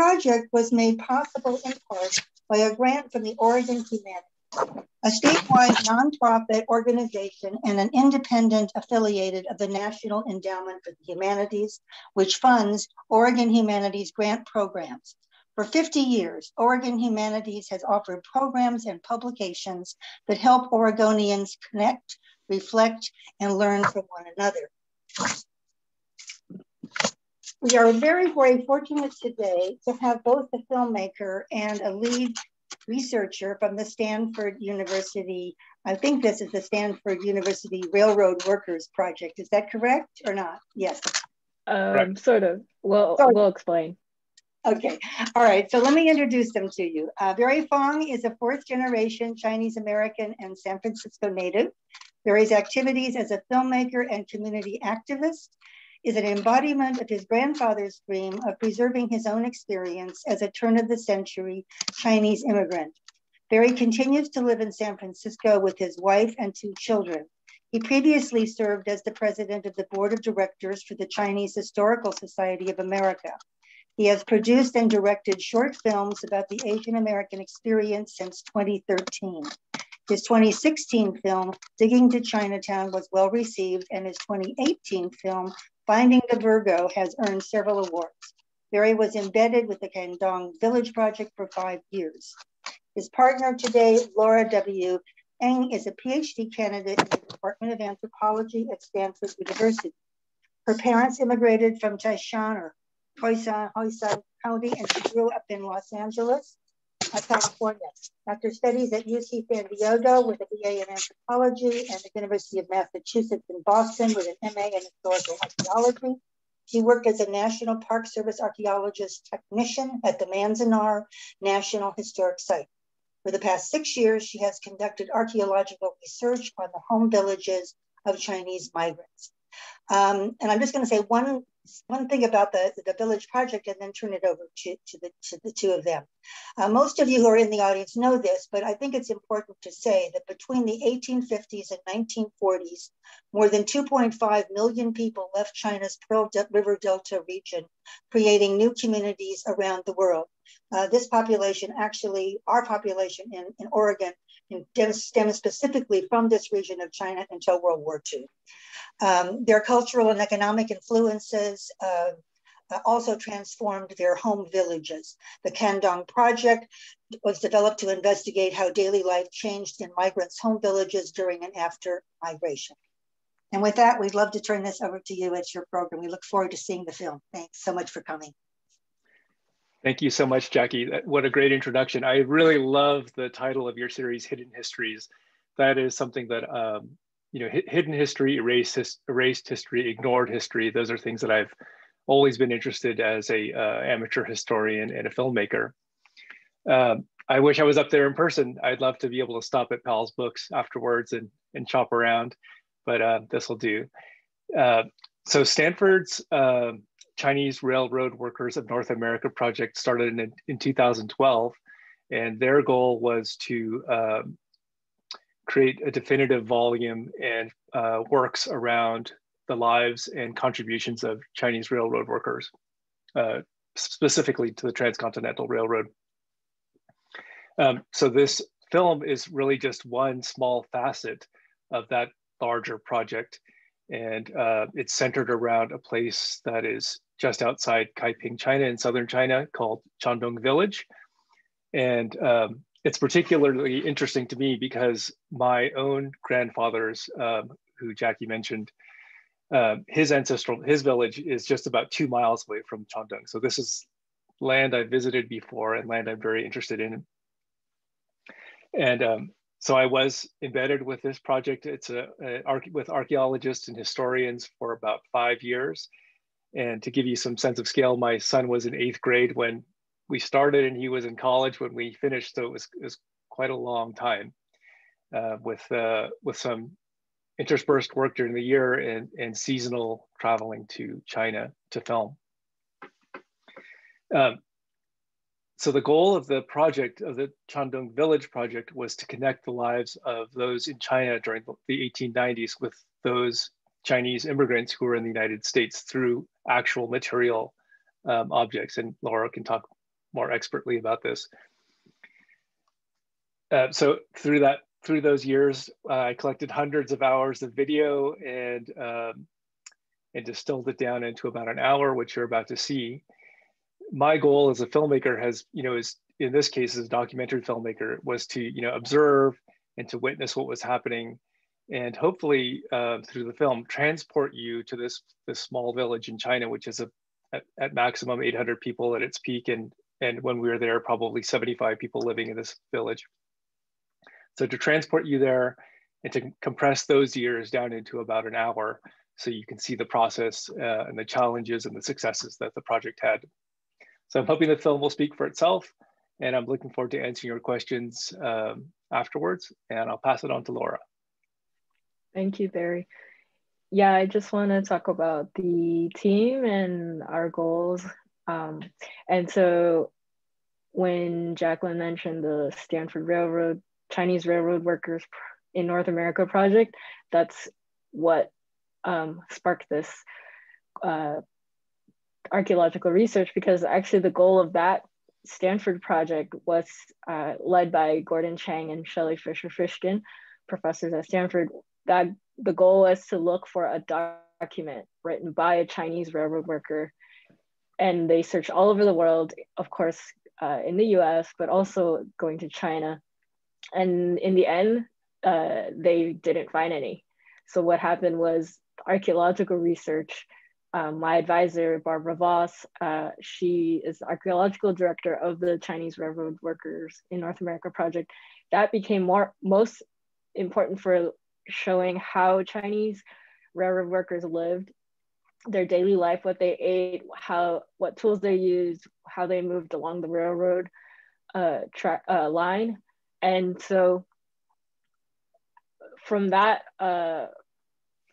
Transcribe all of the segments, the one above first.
project was made possible in part by a grant from the Oregon Humanities, a statewide nonprofit organization and an independent affiliated of the National Endowment for the Humanities, which funds Oregon Humanities grant programs. For 50 years, Oregon Humanities has offered programs and publications that help Oregonians connect, reflect, and learn from one another. We are very, very fortunate today to have both a filmmaker and a lead researcher from the Stanford University. I think this is the Stanford University Railroad Workers Project. Is that correct or not? Yes. Um, sort of. Well, we'll explain. Okay, all right, so let me introduce them to you. Uh, Barre Fong is a fourth generation Chinese American and San Francisco native. Barre's activities as a filmmaker and community activist is an embodiment of his grandfather's dream of preserving his own experience as a turn of the century Chinese immigrant. Barre continues to live in San Francisco with his wife and two children. He previously served as the president of the board of directors for the Chinese Historical Society of America. He has produced and directed short films about the Asian American experience since 2013. His 2016 film, Digging to Chinatown, was well received, and his 2018 film, Finding the Virgo, has earned several awards. Barre was embedded with the Cangdong Village Project for five years. His partner today, Laura W. Ng, is a PhD candidate in the Department of Anthropology at Stanford University. Her parents immigrated from Taishan or Hoisan, Hoisan County, and she grew up in Los Angeles, California. After studies at UC San Diego with a BA in anthropology and the University of Massachusetts in Boston with an MA in historical archaeology, she worked as a National Park Service archaeologist technician at the Manzanar National Historic Site. For the past six years, she has conducted archaeological research on the home villages of Chinese migrants. Um, and I'm just going to say one one thing about the, the village project and then turn it over to, to, the, to the two of them. Uh, most of you who are in the audience know this, but I think it's important to say that between the 1850s and 1940s, more than 2.5 million people left China's Pearl De River Delta region, creating new communities around the world. Uh, this population actually, our population in, in Oregon, stems specifically from this region of China until World War II. Um, their cultural and economic influences uh, also transformed their home villages. The Cangdong Project was developed to investigate how daily life changed in migrants' home villages during and after migration. And with that, we'd love to turn this over to you. It's your program. We look forward to seeing the film. Thanks so much for coming. Thank you so much, Jackie. What a great introduction. I really love the title of your series, Hidden Histories. That is something that um, you know, hidden history, erased, his, erased history, ignored history. Those are things that I've always been interested as a uh, amateur historian and a filmmaker. Um, I wish I was up there in person. I'd love to be able to stop at Powell's Books afterwards and, and chop around, but uh, this will do. Uh, so Stanford's uh, Chinese Railroad Workers of North America project started in, in 2012, and their goal was to um, create a definitive volume and uh, works around the lives and contributions of Chinese railroad workers, uh, specifically to the Transcontinental Railroad. Um, so this film is really just one small facet of that larger project. And uh, it's centered around a place that is just outside Kaiping, China in Southern China called Cangdong Village. And um, it's particularly interesting to me because my own grandfather's, um, who Jackie mentioned, uh, his ancestral, his village is just about two miles away from Cangdong. So this is land I've visited before and land I'm very interested in. And um, so I was embedded with this project. It's a, a with archaeologists and historians for about five years. And to give you some sense of scale, my son was in eighth grade when we started and he was in college when we finished. So it was, it was quite a long time uh, with, uh, with some interspersed work during the year and, and seasonal traveling to China to film. Um, so the goal of the project, of the Cangdong Village project, was to connect the lives of those in China during the 1890s with those Chinese immigrants who were in the United States through actual material um, objects. And Laura can talk more expertly about this. Uh, so through that, through those years, uh, I collected hundreds of hours of video and um, and distilled it down into about an hour, which you're about to see. My goal as a filmmaker has, you know, is in this case as a documentary filmmaker was to, you know, observe and to witness what was happening and hopefully uh, through the film transport you to this this small village in China, which is a at, at, maximum 800 people at its peak, and and when we were there, probably 75 people living in this village. So to transport you there and to compress those years down into about an hour, so you can see the process uh, and the challenges and the successes that the project had. So I'm hoping the film will speak for itself, and I'm looking forward to answering your questions um, afterwards. And I'll pass it on to Laura. Thank you, Barre. Yeah, I just want to talk about the team and our goals. Um, and so when Jacqueline mentioned the Stanford Railroad, Chinese Railroad Workers in North America project, that's what um, sparked this uh, archaeological research because actually the goal of that Stanford project was uh, led by Gordon Chang and Shelley Fisher Fishkin, professors at Stanford, that the goal was to look for a document written by a Chinese railroad worker. And they searched all over the world, of course, uh, in the US, but also going to China. And in the end, uh, they didn't find any. So what happened was archaeological research. Um, my advisor, Barbara Voss, uh, she is archaeological director of the Chinese Railroad Workers in North America project. That became more most important for showing how Chinese railroad workers lived, their daily life, what they ate, how what tools they used, how they moved along the railroad uh, track uh, line, and so from that uh,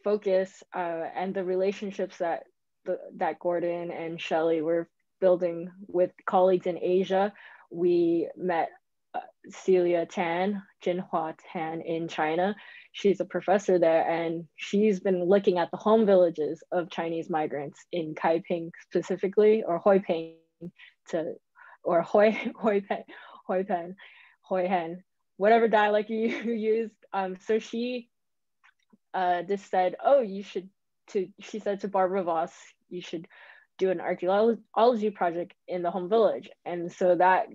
focus uh, and the relationships that the, that Gordon and Shelley were building with colleagues in Asia, we met uh, Selia Tan, Jinhua Tan in China, she's a professor there and she's been looking at the home villages of Chinese migrants in Kaiping specifically or Hoi Ping to or Hoi Hoi Pen Hoi Pen Hoi Hen whatever dialect you, you use um so she uh just said oh you should to she said to Barbara Voss you should do an archaeology project in the home village and so that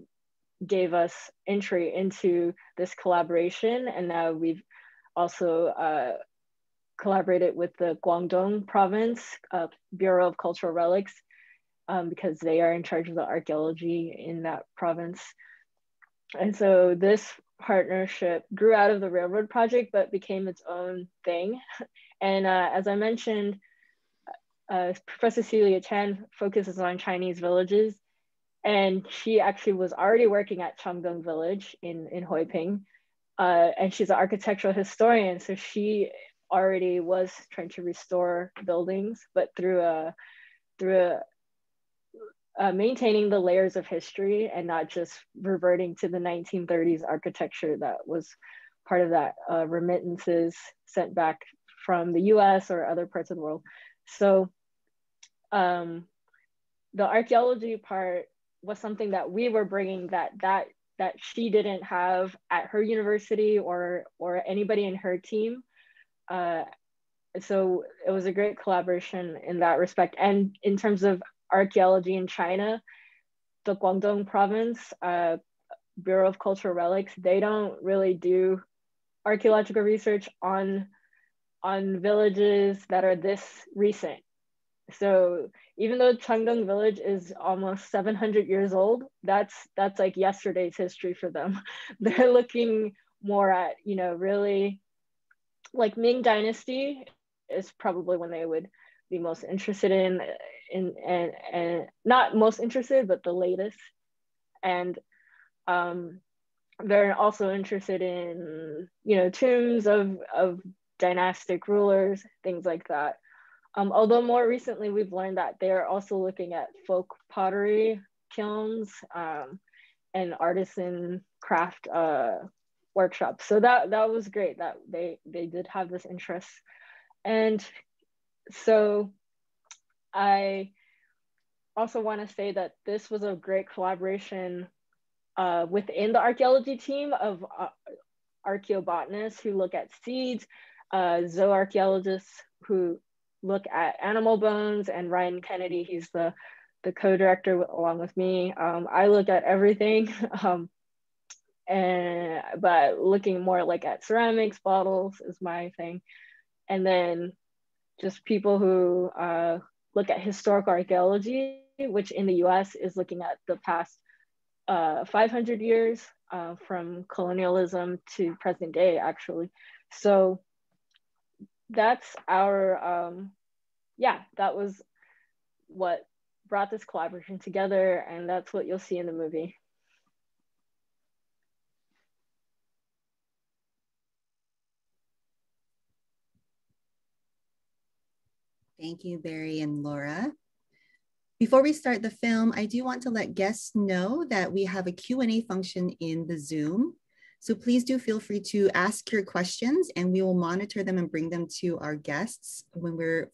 gave us entry into this collaboration and now we've also uh, collaborated with the Guangdong province uh, Bureau of Cultural Relics um, because they are in charge of the archaeology in that province. And so this partnership grew out of the railroad project, but became its own thing. And uh, as I mentioned, uh, Professor Selia Chan focuses on Chinese villages. And she actually was already working at Cangdong village in, in Hoiping uh, and she's an architectural historian, so she already was trying to restore buildings, but through a through a, uh, maintaining the layers of history and not just reverting to the 1930s architecture that was part of that uh, remittances sent back from the US or other parts of the world. So um, the archaeology part was something that we were bringing that that that she didn't have at her university or or anybody in her team. Uh, so it was a great collaboration in that respect. And in terms of archaeology in China, the Guangdong province uh, Bureau of Cultural Relics, they don't really do archaeological research on on villages that are this recent. So even though Cangdong village is almost 700 years old, that's that's like yesterday's history for them. They're looking more at, you know, really like Ming dynasty is probably when they would be most interested in in and and not most interested, but the latest. And um they're also interested in, you know, tombs of of dynastic rulers, things like that. Um, although more recently we've learned that they're also looking at folk pottery kilns um, and artisan craft uh, workshops. So that that was great that they they did have this interest, and so I also want to say that this was a great collaboration uh, within the archaeology team of uh, archaeobotanists who look at seeds, uh, zooarchaeologists who look at animal bones, and Ryan Kennedy, he's the, the co-director along with me. Um, I look at everything, um, and but looking more like at ceramics, bottles is my thing. And then just people who uh, look at historical archaeology, which in the US is looking at the past uh, 500 years uh, from colonialism to present day, actually. So that's our, um, yeah, that was what brought this collaboration together, and that's what you'll see in the movie. Thank you, Barre and Laura. Before we start the film, I do want to let guests know that we have a Q&A function in the Zoom. So please do feel free to ask your questions and we will monitor them and bring them to our guests when we're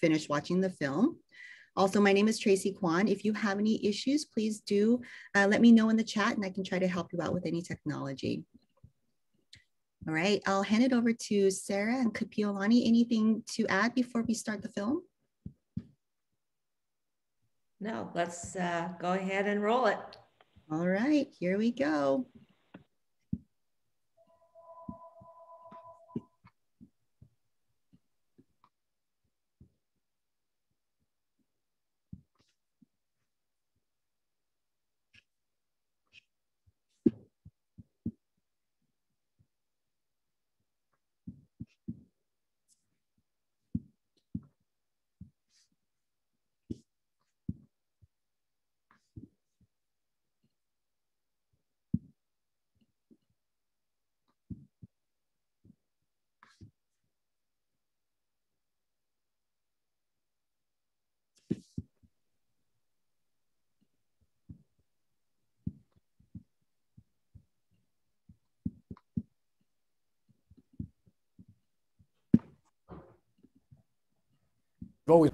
finished watching the film. Also, my name is Tracy Kwan. If you have any issues, please do uh, let me know in the chat and I can try to help you out with any technology. All right, I'll hand it over to Sarah and Kapiolani. Anything to add before we start the film? No, let's uh, go ahead and roll it. All right, here we go. Always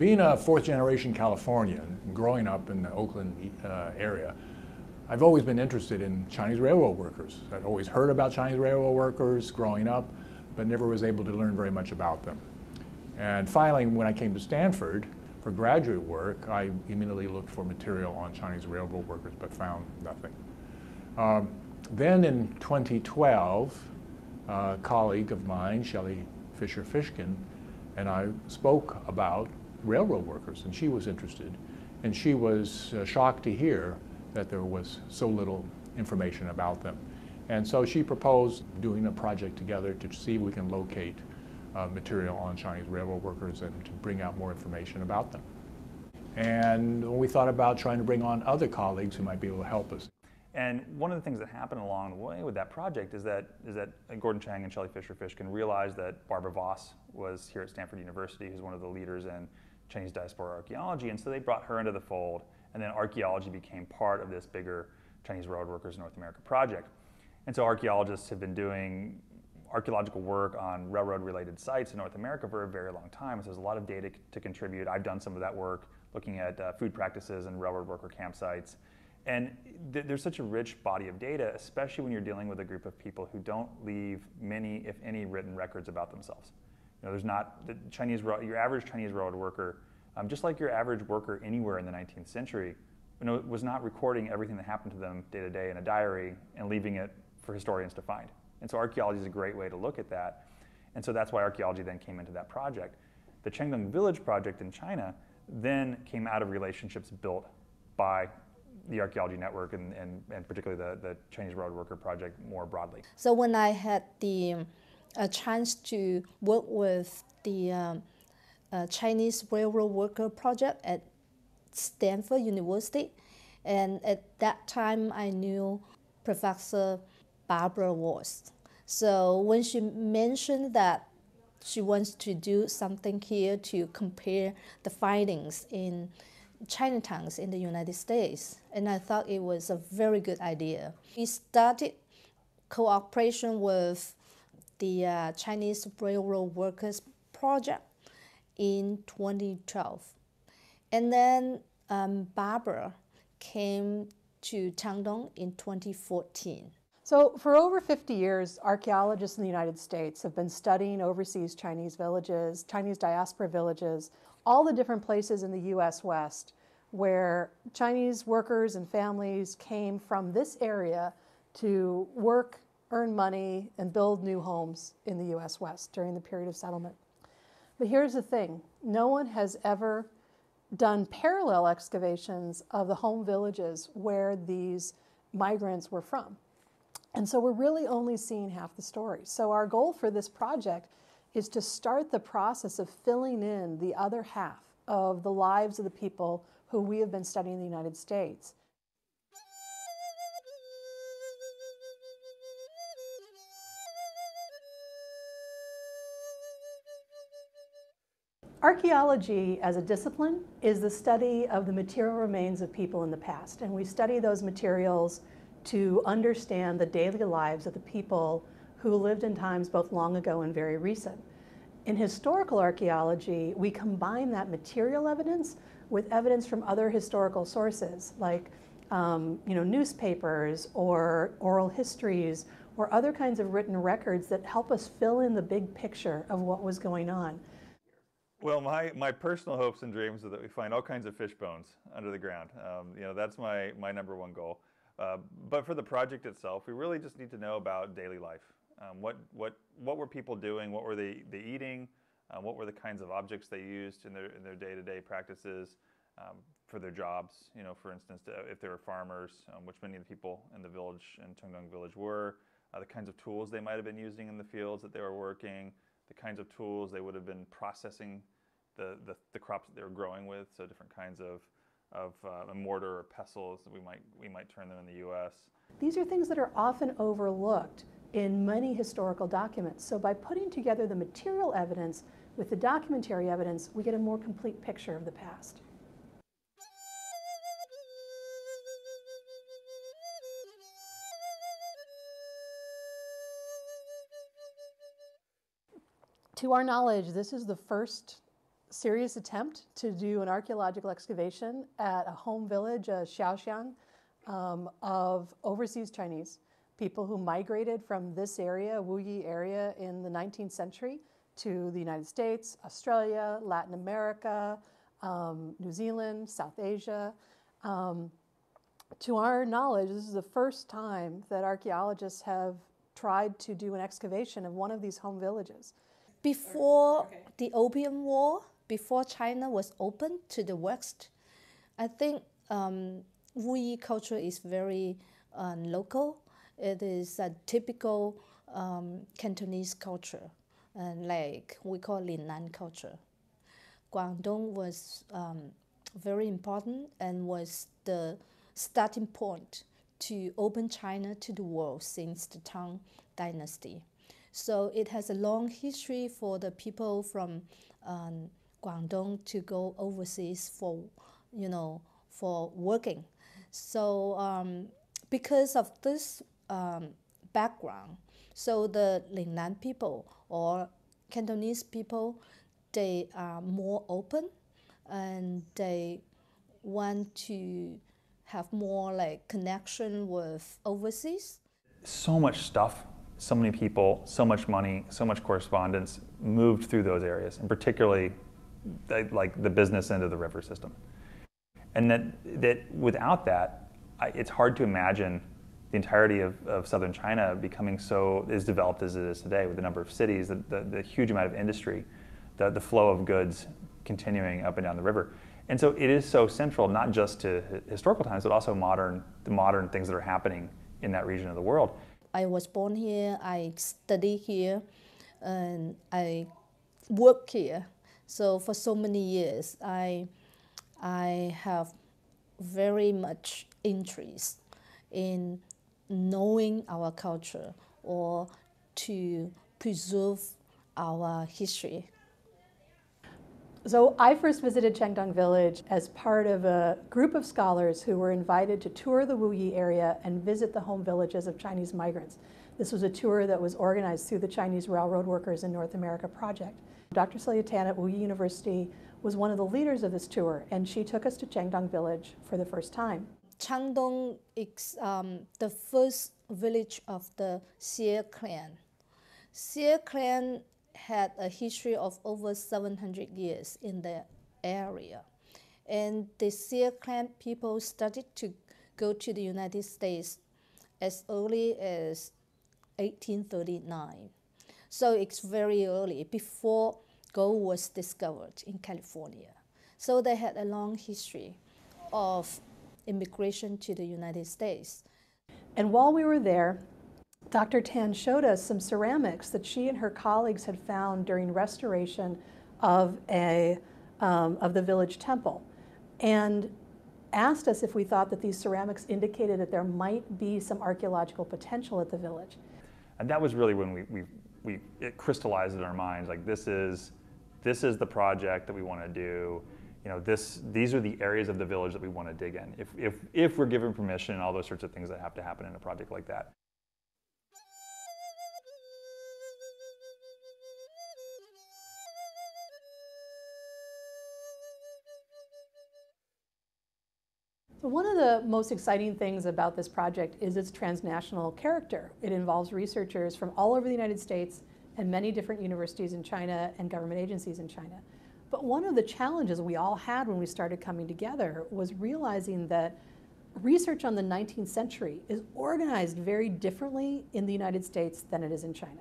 being a fourth generation Californian, growing up in the Oakland uh, area, I've always been interested in Chinese railroad workers. I'd always heard about Chinese railroad workers growing up, but never was able to learn very much about them. And finally, when I came to Stanford for graduate work, I immediately looked for material on Chinese railroad workers, but found nothing. Um, then in 2012, a colleague of mine, Shelley Fisher Fishkin, and I spoke about railroad workers, and she was interested. And she was uh, shocked to hear that there was so little information about them. And so she proposed doing a project together to see if we can locate uh, material on Chinese railroad workers and to bring out more information about them. And we thought about trying to bring on other colleagues who might be able to help us. And one of the things that happened along the way with that project is that is that Gordon Chang and Shelley Fisher Fishkin realized that Barbara Voss was here at Stanford University, who's one of the leaders in Chinese diaspora archaeology, and so they brought her into the fold and then archaeology became part of this bigger Chinese Railroad Workers North America project. And so archaeologists have been doing archaeological work on railroad related sites in North America for a very long time. So there's a lot of data to contribute. I've done some of that work looking at uh, food practices and railroad worker campsites. And th there's such a rich body of data, especially when you're dealing with a group of people who don't leave many, if any, written records about themselves. You know, there's not the Chinese, your average Chinese railroad worker um, just like your average worker anywhere in the 19th century, you know, was not recording everything that happened to them day to day in a diary and leaving it for historians to find. And so archaeology is a great way to look at that. And so that's why archaeology then came into that project. The Cangdong Village project in China then came out of relationships built by the archaeology network and, and, and particularly the, the Chinese Road Worker project more broadly. So when I had the a chance to work with the um, uh, Chinese railroad worker project at Stanford University. And at that time, I knew Professor Barbara Voss. So when she mentioned that she wants to do something here to compare the findings in Chinatowns in the United States, and I thought it was a very good idea. We started cooperation with the uh, Chinese Railroad Workers Project in 2012. And then um, Barbara came to Cangdong in 2014. So, for over 50 years, archaeologists in the United States have been studying overseas Chinese villages, Chinese diaspora villages, all the different places in the US West where Chinese workers and families came from this area to work, earn money, and build new homes in the US West during the period of settlement. But here's the thing no one has ever done parallel excavations of the home villages where these migrants were from. And so we're really only seeing half the story. So our goal for this project is to start the process of filling in the other half of the lives of the people who we have been studying in the United States. Archaeology as a discipline is the study of the material remains of people in the past, and we study those materials to understand the daily lives of the people who lived in times both long ago and very recent. In historical archaeology, we combine that material evidence with evidence from other historical sources, like um, you know, newspapers or oral histories or other kinds of written records that help us fill in the big picture of what was going on. Well, my, my personal hopes and dreams are that we find all kinds of fish bones under the ground. Um, you know, that's my, my number one goal. Uh, but for the project itself, we really just need to know about daily life. Um, what, what, what were people doing? What were they, they eating? Uh, what were the kinds of objects they used in their, in their day-to-day practices um, for their jobs? You know, for instance, if they were farmers, um, which many of the people in the village, in Cangdong village were, uh, the kinds of tools they might have been using in the fields that they were working, the kinds of tools they would have been processing the, the, the crops that they were growing with, so different kinds of, of uh, mortar or pestles that we might, we might turn them in the U.S. These are things that are often overlooked in many historical documents. So by putting together the material evidence with the documentary evidence, we get a more complete picture of the past. To our knowledge, this is the first serious attempt to do an archaeological excavation at a home village, a Qiaoxiang, um, of overseas Chinese people who migrated from this area, Wuyi area, in the 19th century to the United States, Australia, Latin America, um, New Zealand, South Asia. Um, to our knowledge, this is the first time that archaeologists have tried to do an excavation of one of these home villages. Before okay. the Opium War, before China was open to the West, I think um, Wuyi culture is very uh, local. It is a typical um, Cantonese culture, and like we call Lingnan culture. Guangdong was um, very important and was the starting point to open China to the world since the Tang Dynasty. So it has a long history for the people from um, Guangdong to go overseas for, you know, for working. So um, because of this um, background, so the Lingnan people or Cantonese people, they are more open and they want to have more like connection with overseas. So much stuff so many people, so much money, so much correspondence moved through those areas, and particularly like the business end of the river system. And that, that without that, I, it's hard to imagine the entirety of, of southern China becoming so as developed as it is today with the number of cities, the, the, the huge amount of industry, the, the flow of goods continuing up and down the river. And so it is so central, not just to historical times, but also modern, the modern things that are happening in that region of the world. I was born here, I study here, and I work here. So for so many years, I, I have very much interest in knowing our culture or to preserve our history. So I first visited Cangdong Village as part of a group of scholars who were invited to tour the Wuyi area and visit the home villages of Chinese migrants. This was a tour that was organized through the Chinese Railroad Workers in North America project. Dr. Selia Tan at Wuyi University was one of the leaders of this tour, and she took us to Cangdong Village for the first time. Cangdong is um, the first village of the Xie clan. Xie clan had a history of over 700 years in the area. And the Xie clan people started to go to the United States as early as 1839. So it's very early, before gold was discovered in California. So they had a long history of immigration to the United States. And while we were there, Dr. Tan showed us some ceramics that she and her colleagues had found during restoration of, a, um, of the village temple and asked us if we thought that these ceramics indicated that there might be some archaeological potential at the village. And that was really when we, we, we it crystallized in our minds, like this is, this is the project that we want to do. You know, this, these are the areas of the village that we want to dig in. If, if, if we're given permission and all those sorts of things that have to happen in a project like that. One of the most exciting things about this project is its transnational character. It involves researchers from all over the United States and many different universities in China and government agencies in China. But one of the challenges we all had when we started coming together was realizing that research on the 19th century is organized very differently in the United States than it is in China.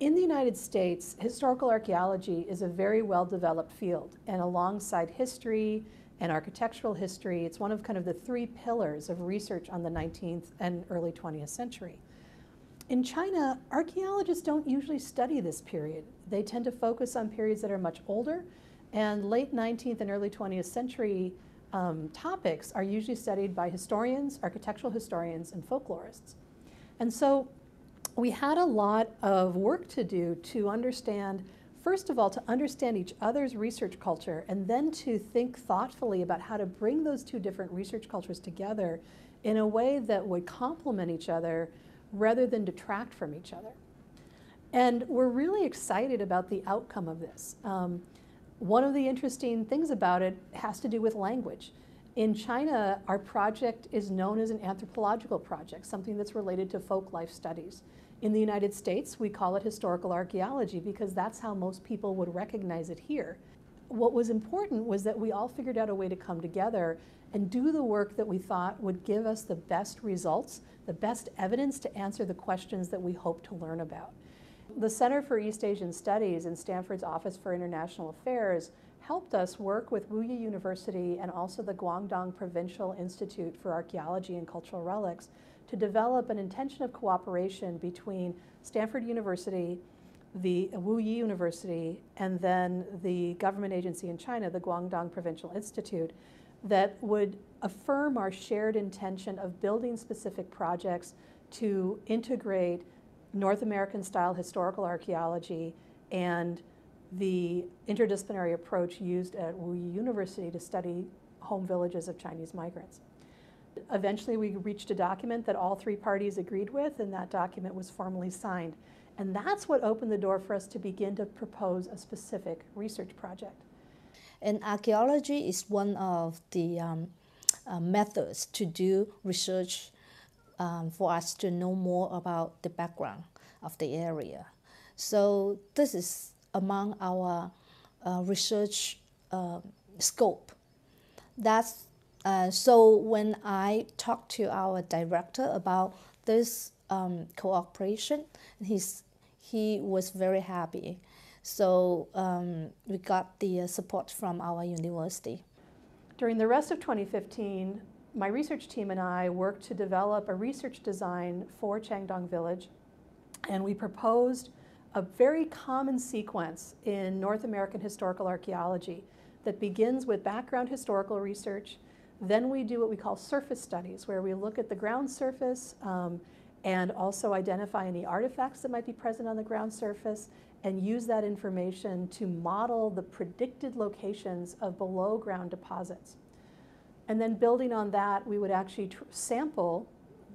In the United States, historical archaeology is a very well developed field, and alongside history and architectural history. It's one of kind of the three pillars of research on the 19th and early 20th century. In China, archaeologists don't usually study this period. They tend to focus on periods that are much older, and late 19th and early 20th century um, topics are usually studied by historians, architectural historians, and folklorists. And so we had a lot of work to do to understand first of all, to understand each other's research culture and then to think thoughtfully about how to bring those two different research cultures together in a way that would complement each other rather than detract from each other. And we're really excited about the outcome of this. Um, one of the interesting things about it has to do with language. In China, our project is known as an anthropological project, something that's related to folk life studies. In the United States, we call it historical archaeology because that's how most people would recognize it here. What was important was that we all figured out a way to come together and do the work that we thought would give us the best results, the best evidence to answer the questions that we hope to learn about. The Center for East Asian Studies and Stanford's Office for International Affairs helped us work with Wuyi University and also the Guangdong Provincial Institute for Archaeology and Cultural Relics to develop an intention of cooperation between Stanford University, the Wu Yi University, and then the government agency in China, the Guangdong Provincial Institute, that would affirm our shared intention of building specific projects to integrate North American style historical archaeology and the interdisciplinary approach used at Wu Yi University to study home villages of Chinese migrants. Eventually, we reached a document that all three parties agreed with, and that document was formally signed. And that's what opened the door for us to begin to propose a specific research project. And archaeology is one of the um, uh, methods to do research um, for us to know more about the background of the area. So this is among our uh, research uh, scope. That's uh, so when I talked to our director about this um, cooperation, he's, he was very happy. So um, we got the uh, support from our university. During the rest of 2015, my research team and I worked to develop a research design for Cangdong Village, and we proposed a very common sequence in North American historical archaeology that begins with background historical research, then we do what we call surface studies, where we look at the ground surface um, and also identify any artifacts that might be present on the ground surface and use that information to model the predicted locations of below ground deposits. And then building on that, we would actually sample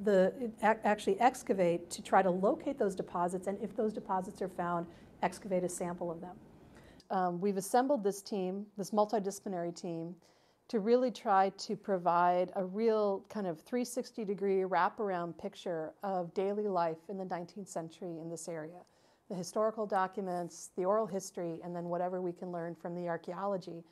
the, actually excavate to try to locate those deposits, and if those deposits are found, excavate a sample of them. Um, we've assembled this team, this multidisciplinary team, to really try to provide a real kind of 360 degree wraparound picture of daily life in the 19th century in this area. The historical documents, the oral history, and then whatever we can learn from the archaeology.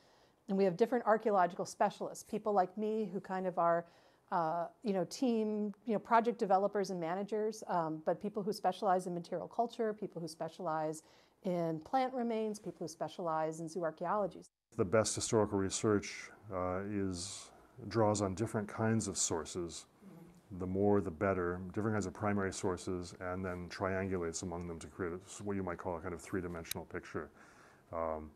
And we have different archaeological specialists, people like me who kind of are, uh, you know, team, you know, project developers and managers, um, but people who specialize in material culture, people who specialize in plant remains, people who specialize in zooarchaeology. The best historical research uh, is draws on different kinds of sources. The more, the better. Different kinds of primary sources, and then triangulates among them to create what you might call a kind of three-dimensional picture. Um,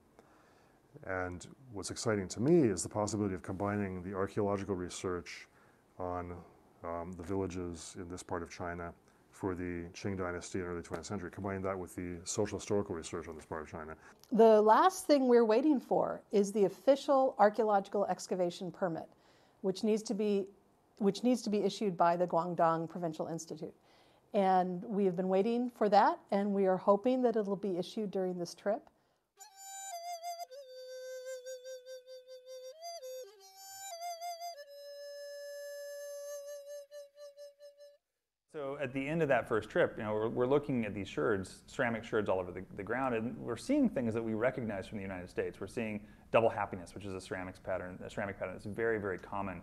and what's exciting to me is the possibility of combining the archaeological research on um, the villages in this part of China for the Qing dynasty in early 20th century, combining that with the social historical research on this part of China. The last thing we're waiting for is the official archaeological excavation permit, which needs to be which needs to be issued by the Guangdong Provincial Institute. And we have been waiting for that, and we are hoping that it'll be issued during this trip. At the end of that first trip, you know, we're, we're looking at these sherds, ceramic sherds all over the, the, ground, and we're seeing things that we recognize from the United States. We're seeing double happiness, which is a ceramics pattern, a ceramic pattern that's very, very common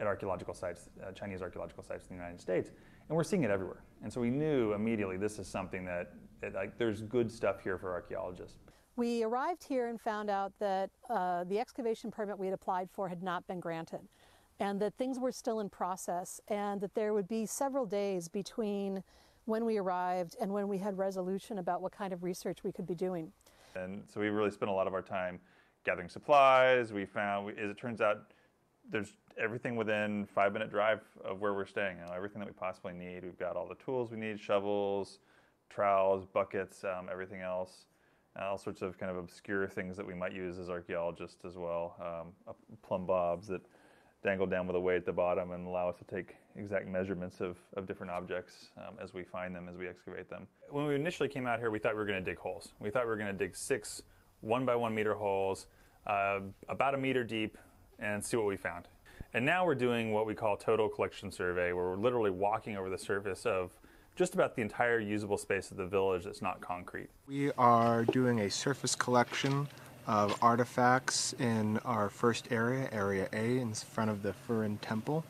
at archaeological sites, uh, Chinese archaeological sites in the United States, and we're seeing it everywhere. And so we knew immediately this is something that, that like, there's good stuff here for archaeologists. We arrived here and found out that uh, the excavation permit we had applied for had not been granted and that things were still in process and that there would be several days between when we arrived and when we had resolution about what kind of research we could be doing. And so we really spent a lot of our time gathering supplies. We found, as it turns out, there's everything within five minute drive of where we're staying. You know, everything that we possibly need. We've got all the tools we need: shovels, trowels, buckets, um, everything else. Uh, all sorts of kind of obscure things that we might use as archaeologists as well. Um, plumb bobs that dangle down with a weight at the bottom and allow us to take exact measurements of, of different objects um, as we find them, as we excavate them. When we initially came out here, we thought we were going to dig holes. We thought we were going to dig six one by one meter holes, uh, about a meter deep, and see what we found. And now we're doing what we call total collection survey, where we're literally walking over the surface of just about the entire usable space of the village that's not concrete. We are doing a surface collection of artifacts in our first area, Area A, in front of the Furin Temple.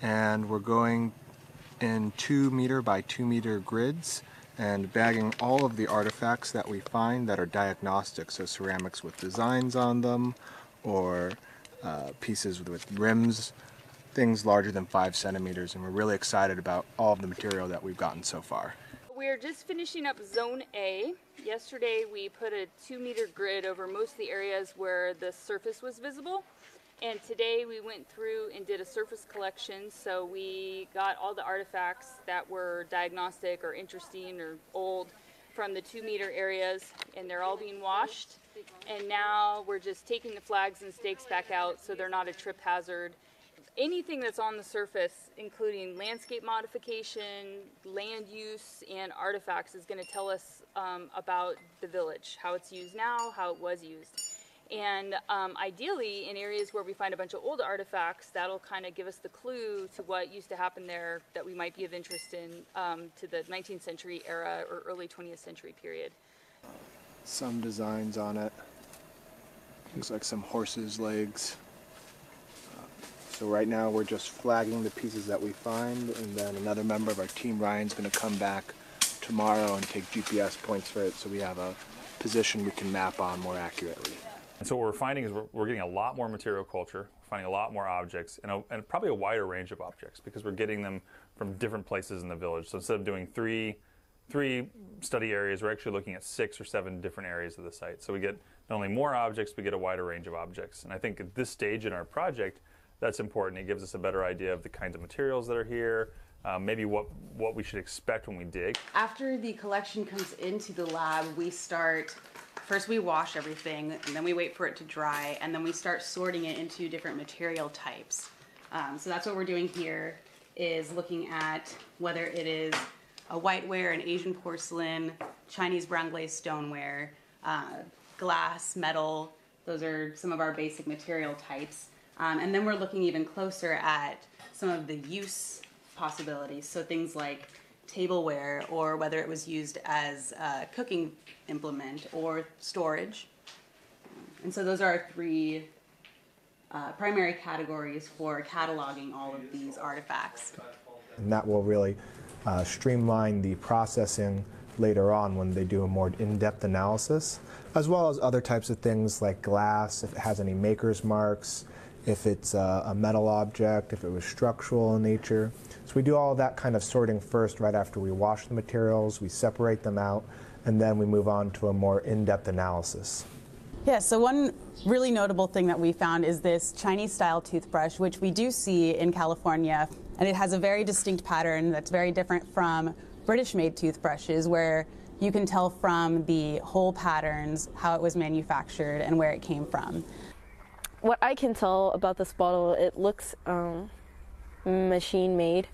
And we're going in two meter by two meter grids and bagging all of the artifacts that we find that are diagnostic, so ceramics with designs on them or uh, pieces with, with rims, things larger than five centimeters, and we're really excited about all of the material that we've gotten so far. We're just finishing up Zone A. Yesterday we put a two meter grid over most of the areas where the surface was visible. And today we went through and did a surface collection. So we got all the artifacts that were diagnostic or interesting or old from the two meter areas and they're all being washed. And now we're just taking the flags and stakes back out so they're not a trip hazard anything that's on the surface, including landscape modification, land use, and artifacts, is going to tell us um, about the village, how it's used now, how it was used. And um, ideally, in areas where we find a bunch of old artifacts, that'll kind of give us the clue to what used to happen there that we might be of interest in um, to the 19th century era or early 20th century period. Some designs on it. Looks like some horses' legs. So right now we're just flagging the pieces that we find and then another member of our team, Ryan's going to come back tomorrow and take GPS points for it so we have a position we can map on more accurately. And so what we're finding is we're, we're getting a lot more material culture, finding a lot more objects, and, a, and, probably a wider range of objects because we're getting them from different places in the village. So instead of doing three, three study areas, we're actually looking at six or seven different areas of the site. So we get not only more objects, we get a wider range of objects. And I think at this stage in our project, that's important. It gives us a better idea of the kinds of materials that are here, um, maybe what, what we should expect when we dig. After the collection comes into the lab, we start first we wash everything and then we wait for it to dry and then we start sorting it into different material types um, so that's what we're doing here is looking at whether it is a whiteware an asian porcelain chinese brown glazed stoneware uh, glass metal those are some of our basic material types um, and then we're looking even closer at some of the use possibilities so things like tableware or whether it was used as a cooking implement or storage. And so those are our three uh, primary categories for cataloging all of these artifacts. And that will really uh, streamline the processing later on when they do a more in-depth analysis, as well as other types of things like glass, if it has any maker's marks, if it's a, a metal object, if it was structural in nature. So we do all that kind of sorting first right after we wash the materials, we separate them out, and then we move on to a more in-depth analysis. Yeah, so one really notable thing that we found is this Chinese style toothbrush, which we do see in California, and it has a very distinct pattern that's very different from British made toothbrushes, where you can tell from the hole patterns how it was manufactured and where it came from what I can tell about this bottle, it looks um, machine made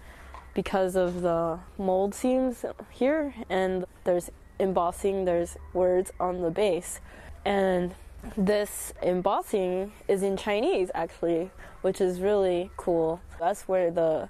because of the mold seams here, and there's embossing, there's words on the base. And this embossing is in Chinese actually, which is really cool. That's where the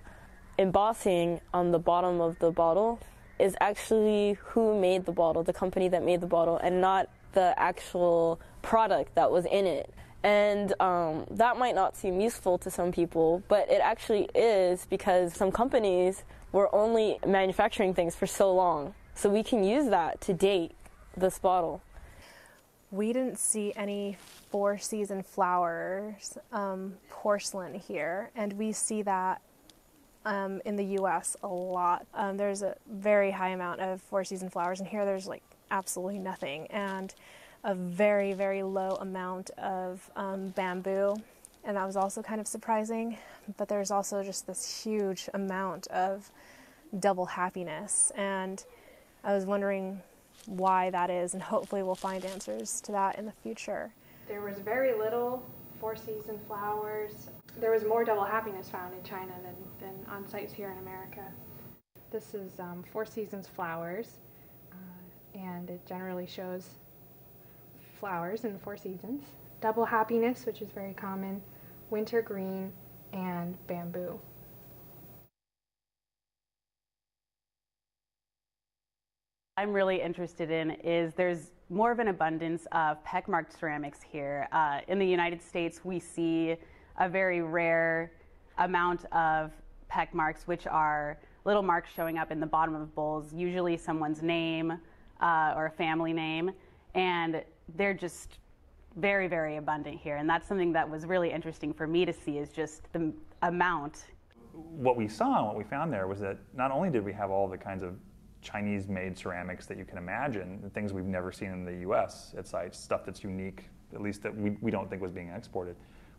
embossing on the bottom of the bottle is actually who made the bottle, the company that made the bottle, and not the actual product that was in it. And um, that might not seem useful to some people, but it actually is because some companies were only manufacturing things for so long. So we can use that to date this bottle. We didn't see any four season flowers um, porcelain here, and we see that um, in the US a lot. Um, there's a very high amount of four season flowers, and here there's like absolutely nothing. And a very, very low amount of um, bamboo, and that was also kind of surprising. But there's also just this huge amount of double happiness, and I was wondering why that is, and hopefully we'll find answers to that in the future. There was very little four season flowers. There was more double happiness found in China than, than on sites here in America. This is um, Four Seasons flowers, uh, and it generally shows flowers in four seasons. Double happiness, which is very common, winter green, and bamboo. I'm really interested in is there's more of an abundance of peck-marked ceramics here. Uh, in the United States, we see a very rare amount of peck marks, which are little marks showing up in the bottom of bowls, usually someone's name uh, or a family name. And they're just very, very abundant here. And that's something that was really interesting for me to see is just the amount. What we saw and what we found there was that not only did we have all the kinds of Chinese made ceramics that you can imagine, things we've never seen in the US at sites, stuff that's unique, at least that we, we don't think was being exported.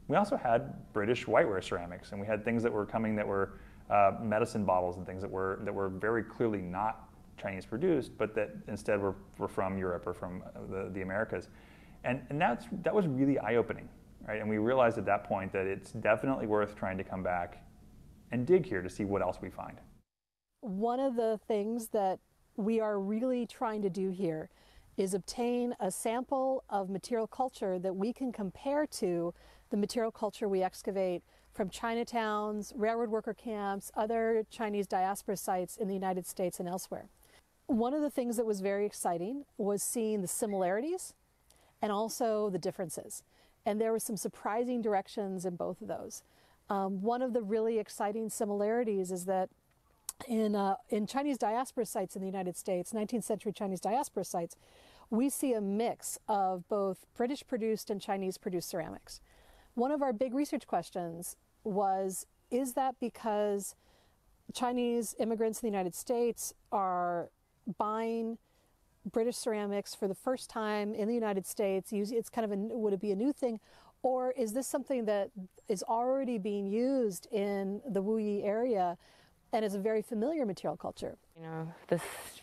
We also had British whiteware ceramics, and we had things that were coming that were uh, medicine bottles and things that were, that were very clearly not Chinese produced, but that instead were, were from Europe or from uh, the, the Americas. And, and that's, that was really eye opening, right? And we realized at that point that it's definitely worth trying to come back and dig here to see what else we find. One of the things that we are really trying to do here is obtain a sample of material culture that we can compare to the material culture we excavate from Chinatowns, railroad worker camps, other Chinese diaspora sites in the United States and elsewhere. One of the things that was very exciting was seeing the similarities and also the differences. And there were some surprising directions in both of those. Um, one of the really exciting similarities is that in, uh, in Chinese diaspora sites in the United States, 19th century Chinese diaspora sites, we see a mix of both British produced and Chinese produced ceramics. One of our big research questions was is that because Chinese immigrants in the United States are buying British ceramics for the first time in the United States? It's kind of a, would it be a new thing? Or is this something that is already being used in the Wuyi area and is a very familiar material culture. You know, this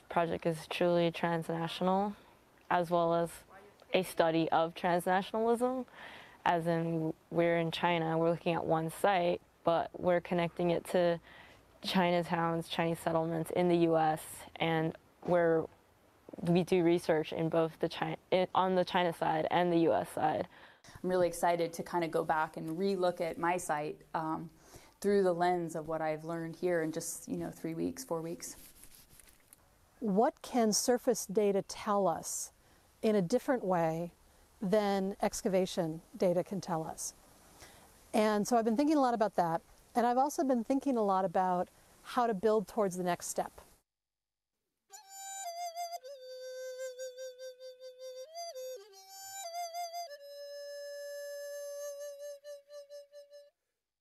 project is truly transnational as well as a study of transnationalism, as in we're in China, we're looking at one site, but we're connecting it to Chinatowns, Chinese settlements in the U.S., and where we do research in both the China, on the China side and the U.S. side. I'm really excited to kind of go back and relook at my site um, through the lens of what I've learned here in just you know three weeks, four weeks. What can surface data tell us in a different way than excavation data can tell us? And so I've been thinking a lot about that. And I've also been thinking a lot about how to build towards the next step.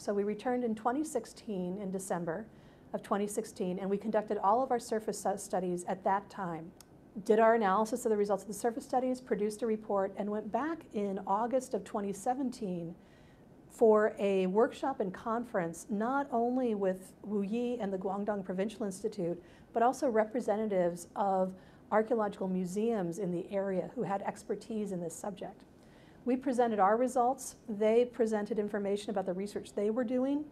So we returned in 2016, in December of 2016, and we conducted all of our surface studies at that time. Did our analysis of the results of the surface studies, produced a report, and went back in August of 2017 for a workshop and conference, not only with Wuyi and the Guangdong Provincial Institute, but also representatives of archaeological museums in the area who had expertise in this subject. We presented our results. They presented information about the research they were doing.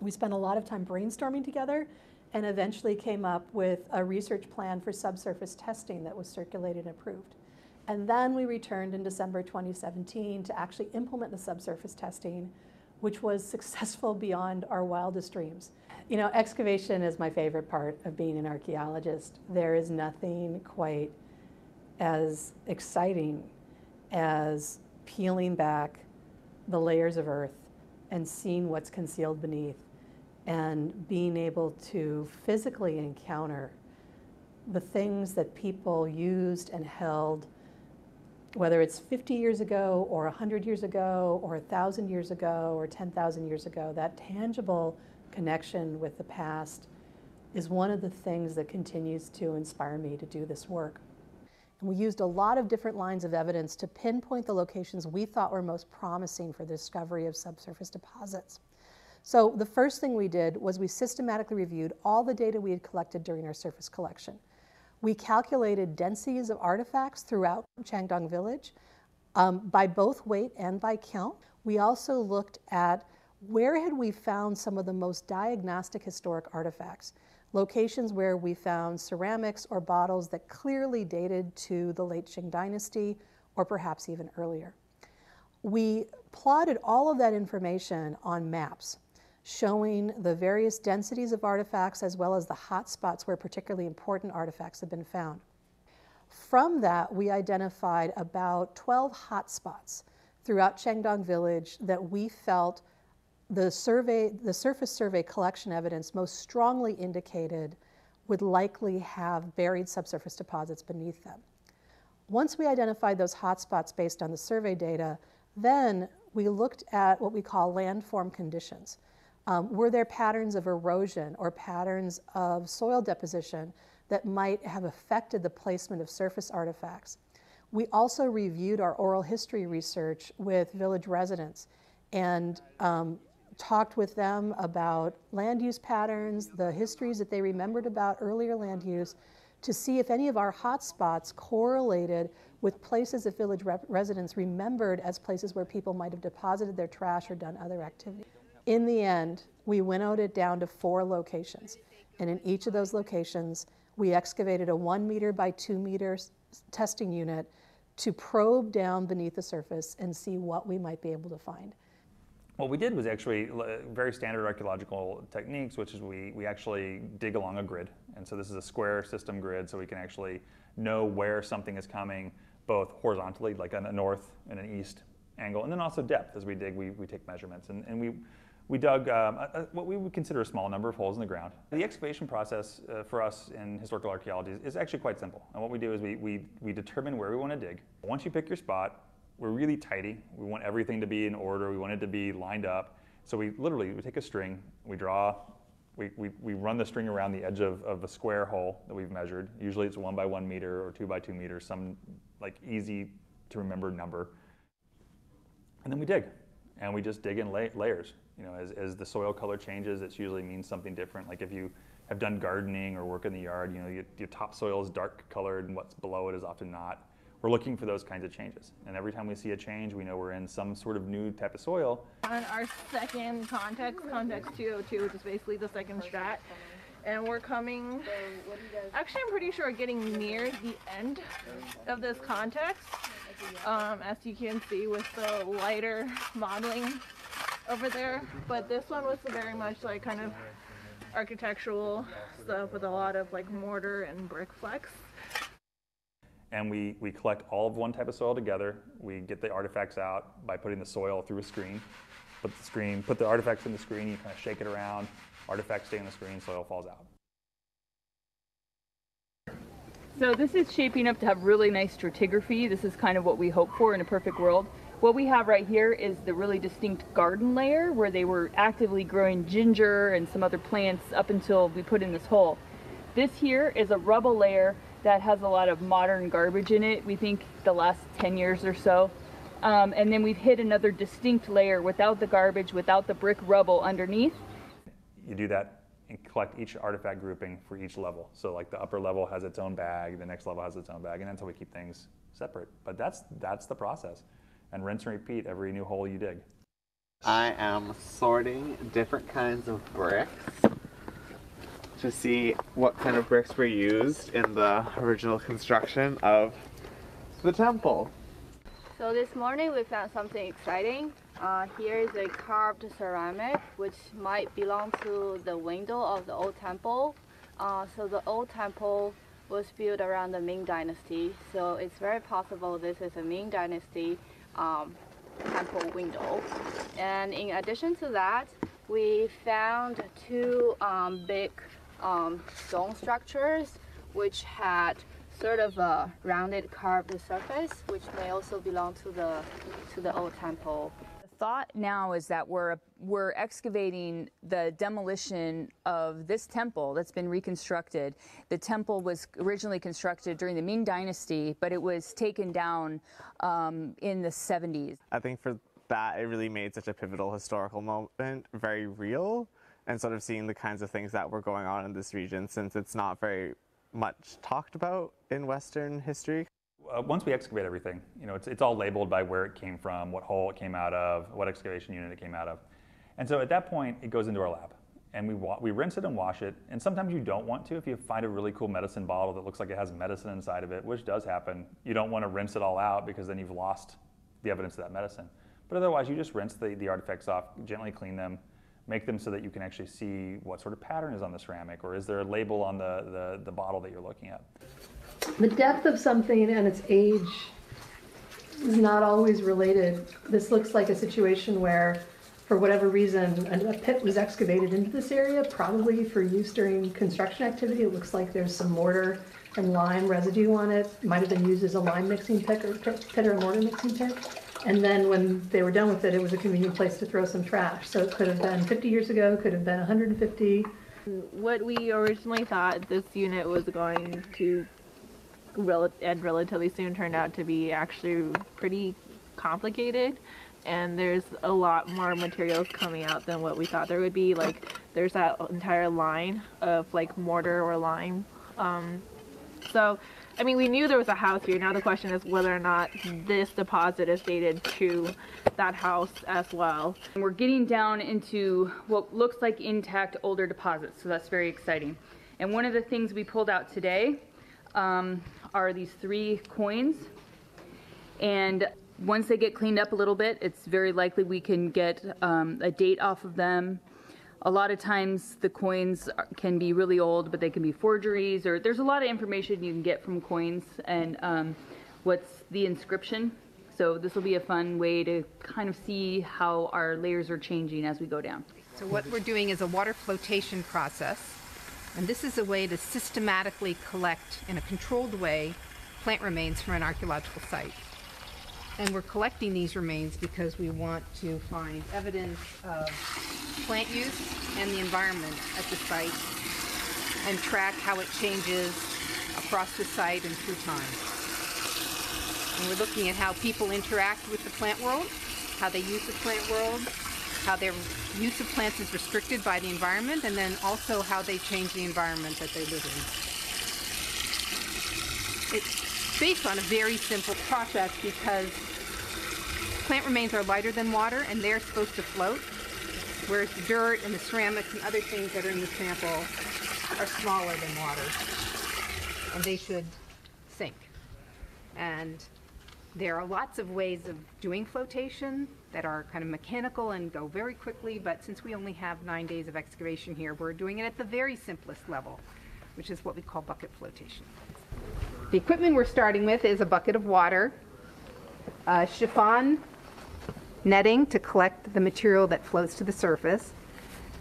We spent a lot of time brainstorming together and eventually came up with a research plan for subsurface testing that was circulated and approved. And then we returned in December 2017 to actually implement the subsurface testing, which was successful beyond our wildest dreams. You know, excavation is my favorite part of being an archaeologist. There is nothing quite as exciting as peeling back the layers of earth and seeing what's concealed beneath and being able to physically encounter the things that people used and held whether it's 50 years ago or 100 years ago or 1,000 years ago or 10,000 years ago, that tangible connection with the past is one of the things that continues to inspire me to do this work. We used a lot of different lines of evidence to pinpoint the locations we thought were most promising for the discovery of subsurface deposits. So the first thing we did was we systematically reviewed all the data we had collected during our surface collection. We calculated densities of artifacts throughout Cangdong village um, by both weight and by count. We also looked at where had we found some of the most diagnostic historic artifacts, locations where we found ceramics or bottles that clearly dated to the late Qing dynasty or perhaps even earlier. We plotted all of that information on maps showing the various densities of artifacts as well as the hot spots where particularly important artifacts have been found. From that, we identified about 12 hot spots throughout Cangdong village that we felt the survey, the surface survey collection evidence most strongly indicated would likely have buried subsurface deposits beneath them. Once we identified those hotspots based on the survey data, then we looked at what we call landform conditions. Um, were there patterns of erosion or patterns of soil deposition that might have affected the placement of surface artifacts? We also reviewed our oral history research with village residents and um, talked with them about land use patterns, the histories that they remembered about earlier land use, to see if any of our hotspots correlated with places that village residents remembered as places where people might have deposited their trash or done other activities. In the end, we winnowed it down to four locations. And in each of those locations, we excavated a one meter by two meters testing unit to probe down beneath the surface and see what we might be able to find. What we did was actually very standard archaeological techniques, which is we, we actually dig along a grid. And so this is a square system grid, so we can actually know where something is coming both horizontally, like on a north and an east angle, and then also depth. As we dig, we, we take measurements. And, and we, we dug um, a, a, what we would consider a small number of holes in the ground. The excavation process uh, for us in historical archaeology is, is, actually quite simple. And what we do is we, we, we determine where we want to dig. Once you pick your spot, we're really tidy. We want everything to be in order. We want it to be lined up. So we literally we take a string, we draw, we, we, we run the string around the edge of, of a square hole that we've measured. Usually it's one by one meter or two by two meters, some like easy to remember number. And then we dig, and we just dig in layers You know, as, as the soil color changes, it usually means something different. Like if you have done gardening or work in the yard, you know, your, your topsoil is dark colored and what's below it is often not. We're looking for those kinds of changes. And every time we see a change, we know we're in some sort of new type of soil. On our second context, context 202, which is basically the second strat, and we're coming, actually I'm pretty sure getting near the end of this context, um, as you can see with the lighter modeling over there. But this one was very much like kind of architectural stuff with a lot of like mortar and brick flecks. And we, we collect all of one type of soil together. We get the artifacts out by putting the soil through a screen. Put the screen, put the artifacts in the screen, you kind of shake it around, artifacts stay in the screen, soil falls out. So this is shaping up to have really nice stratigraphy. This is kind of what we hope for in a perfect world. What we have right here is the really distinct garden layer where they were actively growing ginger and some other plants up until we put in this hole. This here is a rubble layer that has a lot of modern garbage in it. We think the last 10 years or so. Um, and then we've hit another distinct layer without the garbage, without the brick rubble underneath. You do that and collect each artifact grouping for each level. So like the upper level has its own bag, the next level has its own bag, and until we keep things separate. But that's that's the process. And rinse and repeat every new hole you dig. I am sorting different kinds of bricks to see what kind of bricks were used in the original construction of the temple. So this morning we found something exciting. Uh, here is a carved ceramic which might belong to the window of the old temple. Uh, so the old temple was built around the Ming Dynasty, so it's very possible this is a Ming Dynasty um, temple window. And in addition to that, we found two um, big um, stone structures which had sort of a rounded carved surface which may also belong to the to the old temple. The thought now is that we're we're excavating the demolition of this temple that's been reconstructed. The temple was originally constructed during the Ming Dynasty, but it was taken down um, in the 70s. I think for that, it really made such a pivotal historical moment very real and sort of seeing the kinds of things that were going on in this region since it's not very much talked about in Western history. Uh, once we excavate everything, you know, it's, it's all labeled by where it came from, what hole it came out of, what excavation unit it came out of. And so at that point, it goes into our lab. And we, we rinse it and wash it. And sometimes you don't want to. If you find a really cool medicine bottle that looks like it has medicine inside of it, which does happen, you don't want to rinse it all out because then you've lost the evidence of that medicine. But otherwise, you just rinse the, the artifacts off, gently clean them, make them so that you can actually see what sort of pattern is on the ceramic, or is there a label on the, the, the bottle that you're looking at? The depth of something and its age is not always related. This looks like a situation where, for whatever reason, a pit was excavated into this area, probably for use during construction activity. It looks like there's some mortar and lime residue on it. Might have been used as a lime mixing pit or, pit or mortar mixing pit. And then when they were done with it, it was a convenient place to throw some trash. So it could have been 50 years ago, could have been 150. What we originally thought this unit was going to rel- end relatively soon turned out to be actually pretty complicated. And there's a lot more materials coming out than what we thought there would be. Like there's that entire line of like mortar or lime. Um, so I mean, we knew there was a house here. Now the question is whether or not this deposit is dated to that house as well. And we're getting down into what looks like intact older deposits, so that's very exciting. And one of the things we pulled out today um, are these three coins. And once they get cleaned up a little bit, it's very likely we can get um, a date off of them a lot of times the coins can be really old, but they can be forgeries, or there's a lot of information you can get from coins and um, what's the inscription. So this will be a fun way to kind of see how our layers are changing as we go down. So what we're doing is a water flotation process, and this is a way to systematically collect in a controlled way plant remains from an archaeological site. And we're collecting these remains because we want to find evidence of plant use and the environment at the site and track how it changes across the site and through time. And we're looking at how people interact with the plant world, how they use the plant world, how their use of plants is restricted by the environment, and then also how they change the environment that they live in. It's based on a very simple process because plant remains are lighter than water and they're supposed to float, whereas the dirt and the ceramics and other things that are in the sample are smaller than water and they should sink. And there are lots of ways of doing flotation that are kind of mechanical and go very quickly, but since we only have nine days of excavation here, we're doing it at the very simplest level, which is what we call bucket flotation. The equipment we're starting with is a bucket of water, a chiffon netting to collect the material that floats to the surface,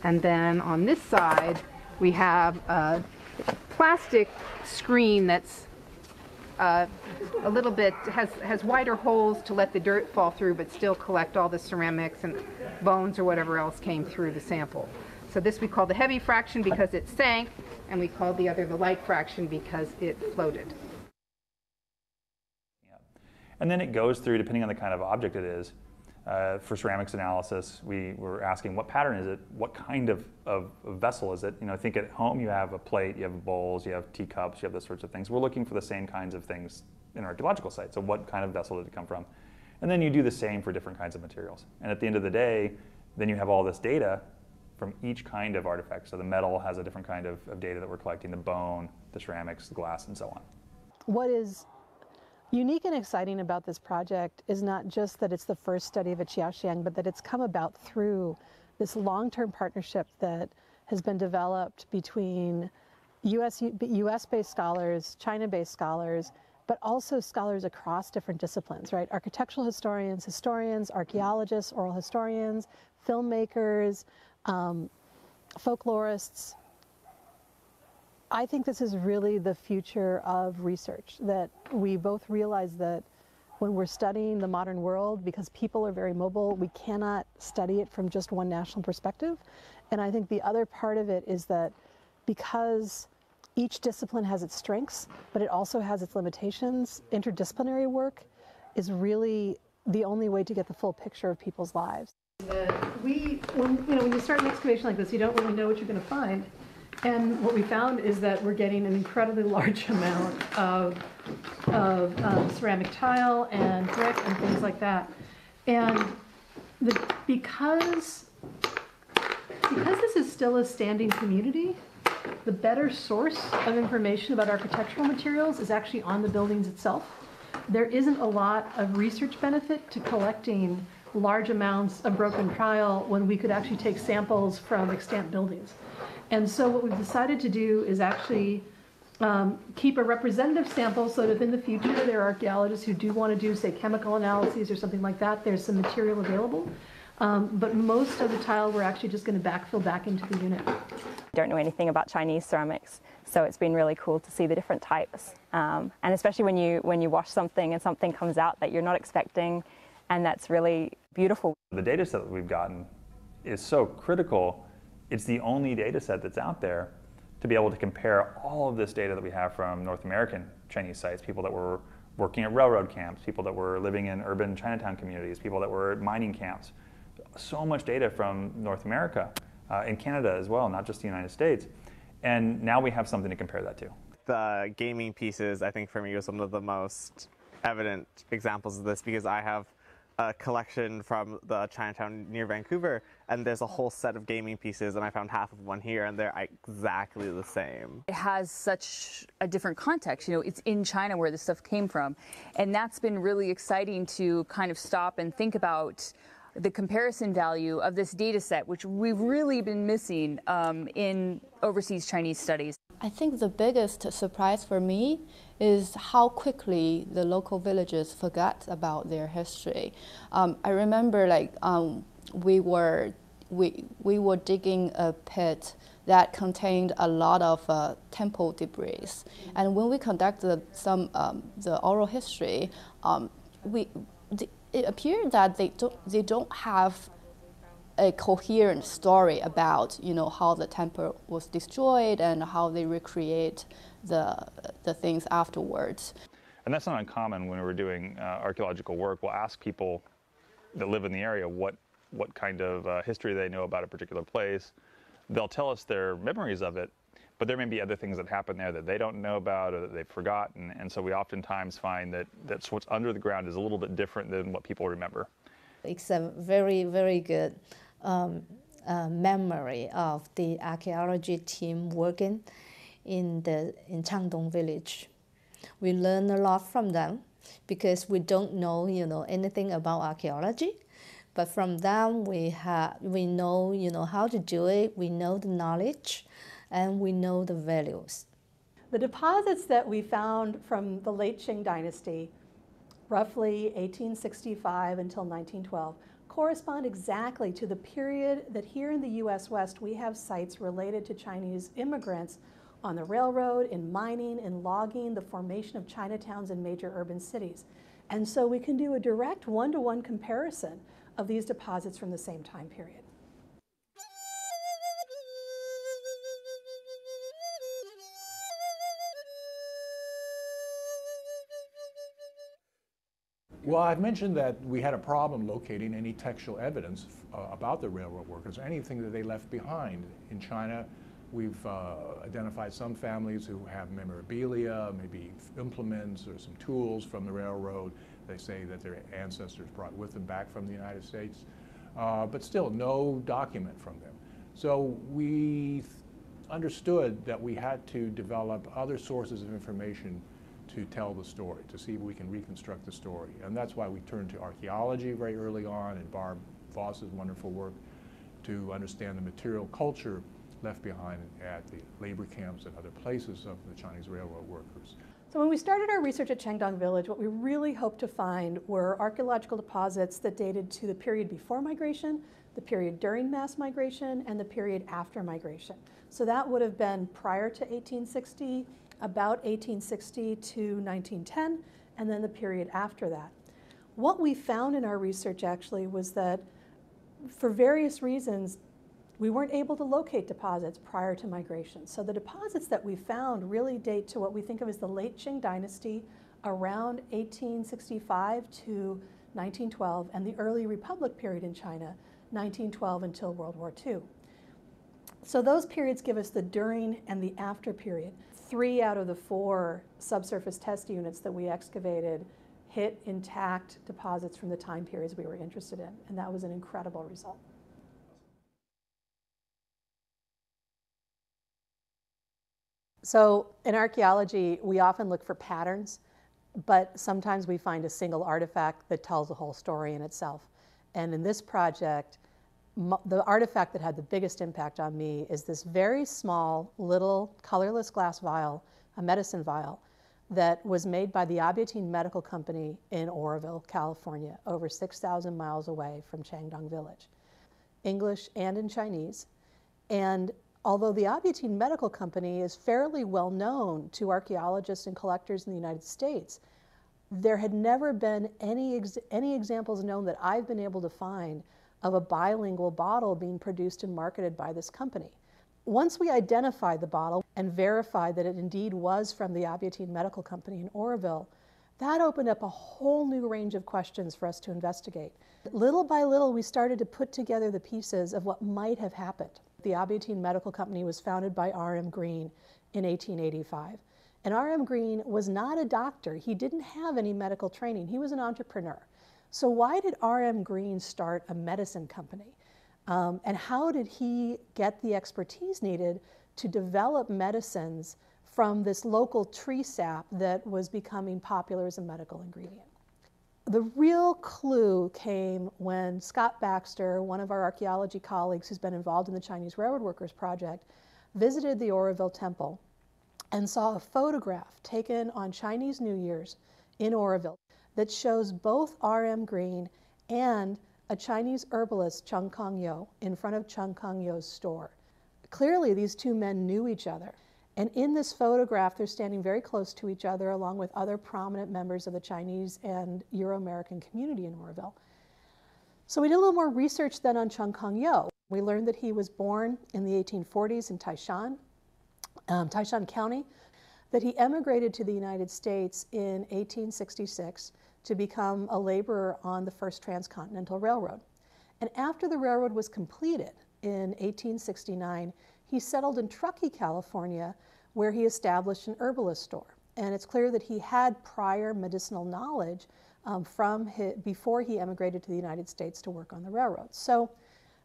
and then on this side we have a plastic screen that's uh, a little bit has has wider holes to let the dirt fall through, but still collect all the ceramics and bones or whatever else came through the sample. So this we call the heavy fraction because it sank, and we call the other the light fraction because it floated. And then it goes through, depending on the kind of object it is, uh, for ceramics analysis, we were asking what pattern is it? What kind of, of, vessel is it? You know, I think at home you have a plate, you have bowls, you have teacups, you have those sorts of things. We're looking for the same kinds of things in archaeological sites. So what kind of vessel did it come from? And then you do the same for different kinds of materials. And at the end of the day, then you have all this data from each kind of artifact. So the metal has a different kind of, of data that we're collecting, the bone, the ceramics, the glass, and so on. What is Unique and exciting about this project is not just that it's the first study of a Qiaoxiang, but that it's come about through this long-term partnership that has been developed between US, US-based scholars, China-based scholars, but also scholars across different disciplines, right? Architectural historians, historians, archaeologists, oral historians, filmmakers, um, folklorists, I think this is really the future of research, that we both realize that when we're studying the modern world, because people are very mobile, we cannot study it from just one national perspective. And I think the other part of it is that because each discipline has its strengths, but it also has its limitations, interdisciplinary work is really the only way to get the full picture of people's lives. We, when, you know, when you start an excavation like this, you don't really know what you're going to find. And what we found is that we're getting an incredibly large amount of, of um, ceramic tile and brick and things like that. And the, because, because this is still a standing community, the better source of information about architectural materials is actually on the buildings itself. There isn't a lot of research benefit to collecting large amounts of broken tile when we could actually take samples from extant buildings. And so what we've decided to do is actually um, keep a representative sample so that if in the future there are archaeologists who do want to do, say, chemical analyses or something like that, there's some material available. Um, but most of the tile we're actually just going to backfill back into the unit. I Don't know anything about Chinese ceramics, so it's been really cool to see the different types, um, and especially when you when you wash something and something comes out that you're not expecting, and that's really beautiful. The data set that we've gotten is so critical it's the only data set that's out there to be able to compare all of this data that we have from North American Chinese sites, people that were working at railroad camps, people that were living in urban Chinatown communities, people that were at mining camps. So much data from North America, uh, in Canada as well, not just the United States. And now we have something to compare that to. The gaming pieces, I think for me, was one of the most evident examples of this because I have a collection from the Chinatown near Vancouver, and there's a whole set of gaming pieces, and I found half of one here, and they're exactly the same. It has such a different context. You know, it's in China where this stuff came from, and that's been really exciting to kind of stop and think about the comparison value of this data set, which we've really been missing um, in overseas Chinese studies. I think the biggest surprise for me is how quickly the local villagers forgot about their history. Um, I remember like um, we were we we were digging a pit that contained a lot of uh, temple debris, and when we conducted some um, the oral history, um, we it appeared that they don't they don't have a coherent story about you know how the temple was destroyed and how they recreate the, the things afterwards. And that's not uncommon when we're doing uh, archaeological work. We'll ask people that live in the area what what kind of uh, history they know about a particular place. They'll tell us their memories of it, but there may be other things that happen there that they don't know about or that they've forgotten. And so we oftentimes find that that's what's under the ground is a little bit different than what people remember. It's a very, very good um, uh, memory of the archaeology team working in the in Cangdong village. We learn a lot from them because we don't know, you know, anything about archaeology. But from them, we have we know, you know, how to do it. We know the knowledge, and we know the values. The deposits that we found from the late Qing dynasty, roughly 1865 until 1912, correspond exactly to the period that here in the U.S. West we have sites related to Chinese immigrants on the railroad, in mining, in logging, the formation of Chinatowns in major urban cities. And so we can do a direct one-to-one comparison of these deposits from the same time period. Well, I've mentioned that we had a problem locating any textual evidence uh, about the railroad workers, anything that they left behind. In China, we've uh, identified some families who have memorabilia, maybe implements or some tools from the railroad. They say that their ancestors brought with them back from the United States, uh, but still no document from them. So we understood that we had to develop other sources of information to tell the story, to see if we can reconstruct the story. And that's why we turned to archaeology very early on and Barb Voss's wonderful work to understand the material culture left behind at the labor camps and other places of the Chinese railroad workers. So when we started our research at Cangdong Village, what we really hoped to find were archaeological deposits that dated to the period before migration, the period during mass migration, and the period after migration. So that would have been prior to 1860 about 1860 to 1910, and then the period after that. What we found in our research actually was that for various reasons, we weren't able to locate deposits prior to migration. So the deposits that we found really date to what we think of as the late Qing dynasty around 1865 to 1912 and the early republic period in China, 1912 until World War II. So those periods give us the during and the after period three out of the four subsurface test units that we excavated hit intact deposits from the time periods we were interested in, and that was an incredible result. So in archaeology, we often look for patterns, but sometimes we find a single artifact that tells the whole story in itself. And in this project, the artifact that had the biggest impact on me is this very small little colorless glass vial, a medicine vial, that was made by the Abietine Medical Company in Oroville, California, over 6,000 miles away from Cangdong Village, English and in Chinese. And although the Abietine Medical Company is fairly well known to archaeologists and collectors in the United States, there had never been any, ex any examples known that I've been able to find of a bilingual bottle being produced and marketed by this company. Once we identified the bottle and verified that it indeed was from the Abietine Medical Company in Oroville, that opened up a whole new range of questions for us to investigate. Little by little, we started to put together the pieces of what might have happened. The Abietine Medical Company was founded by R.M. Green in 1885. And R.M. Green was not a doctor. He didn't have any medical training. He was an entrepreneur. So why did R.M. Green start a medicine company? Um, and how did he get the expertise needed to develop medicines from this local tree sap that was becoming popular as a medical ingredient? The real clue came when Scott Baxter, one of our archaeology colleagues who's been involved in the Chinese Railroad Workers Project, visited the Oroville Temple and saw a photograph taken on Chinese New Year's in Oroville that shows both R.M. Green and a Chinese herbalist, Chung Kong Yo, in front of Chung Kong Yo's store. Clearly, these two men knew each other. And in this photograph, they're standing very close to each other, along with other prominent members of the Chinese and Euro American community in Oroville. So we did a little more research then on Chung Kong Yo. We learned that he was born in the 1840s in Taishan, um, Taishan County, that he emigrated to the United States in 1866 to become a laborer on the first transcontinental railroad. And after the railroad was completed in 1869, he settled in Truckee, California, where he established an herbalist store. And it's clear that he had prior medicinal knowledge um, from his, before he emigrated to the United States to work on the railroad. So,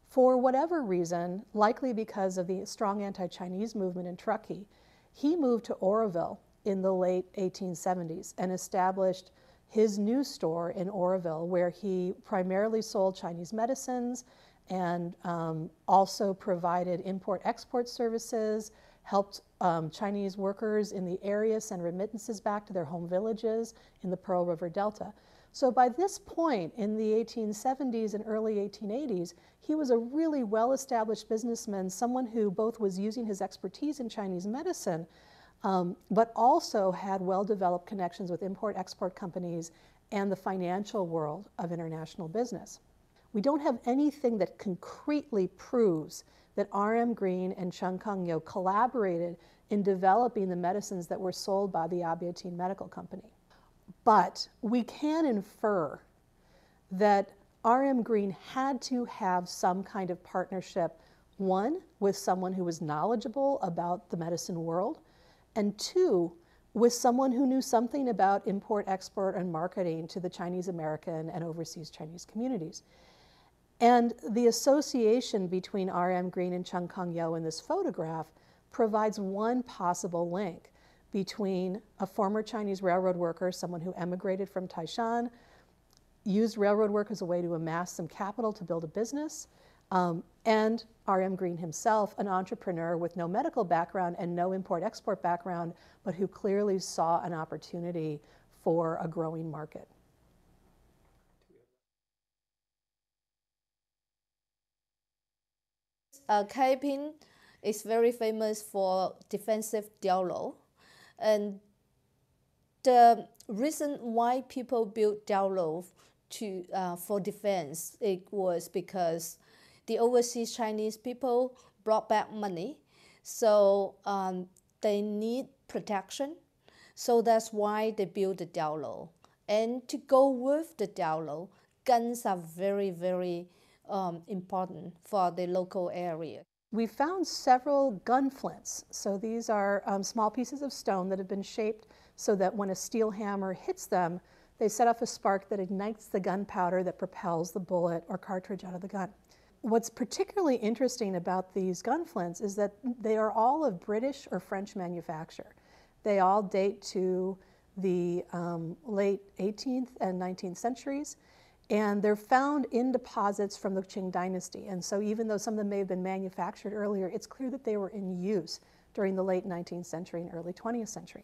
for whatever reason, likely because of the strong anti Chinese movement in Truckee, he moved to Oroville in the late 1870s and established his new store in Oroville, where he primarily sold Chinese medicines and um, also provided import export services, helped um, Chinese workers in the area send remittances back to their home villages in the Pearl River Delta. So by this point in the 1870s and early 1880s, he was a really well-established businessman, someone who both was using his expertise in Chinese medicine, um, but also had well-developed connections with import-export companies and the financial world of international business. We don't have anything that concretely proves that R.M. Green and Chung Kung Yo collaborated in developing the medicines that were sold by the Abietine Medical Company. But we can infer that RM Green had to have some kind of partnership, one, with someone who was knowledgeable about the medicine world, and two, with someone who knew something about import, export, and marketing to the Chinese American and overseas Chinese communities. And the association between R.M. Green and Chung Kung Yo in this photograph provides one possible link between a former Chinese railroad worker, someone who emigrated from Taishan, used railroad work as a way to amass some capital to build a business, um, and R.M. Green himself, an entrepreneur with no medical background and no import export background, but who clearly saw an opportunity for a growing market. Uh, Kaiping is very famous for defensive diaolou. And the reason why people built diaolou to, uh, for defense, it was because the overseas Chinese people brought back money. So um, they need protection. So that's why they built the diaolou. And to go with the diaolou, guns are very, very um, important for the local area. We found several gun flints. So these are um, small pieces of stone that have been shaped so that when a steel hammer hits them, they set off a spark that ignites the gunpowder that propels the bullet or cartridge out of the gun. What's particularly interesting about these gun flints is that they are all of British or French manufacture. They all date to the um, late 18th and 19th centuries. And they're found in deposits from the Qing dynasty. And so even though some of them may have been manufactured earlier, it's clear that they were in use during the late 19th century and early 20th century.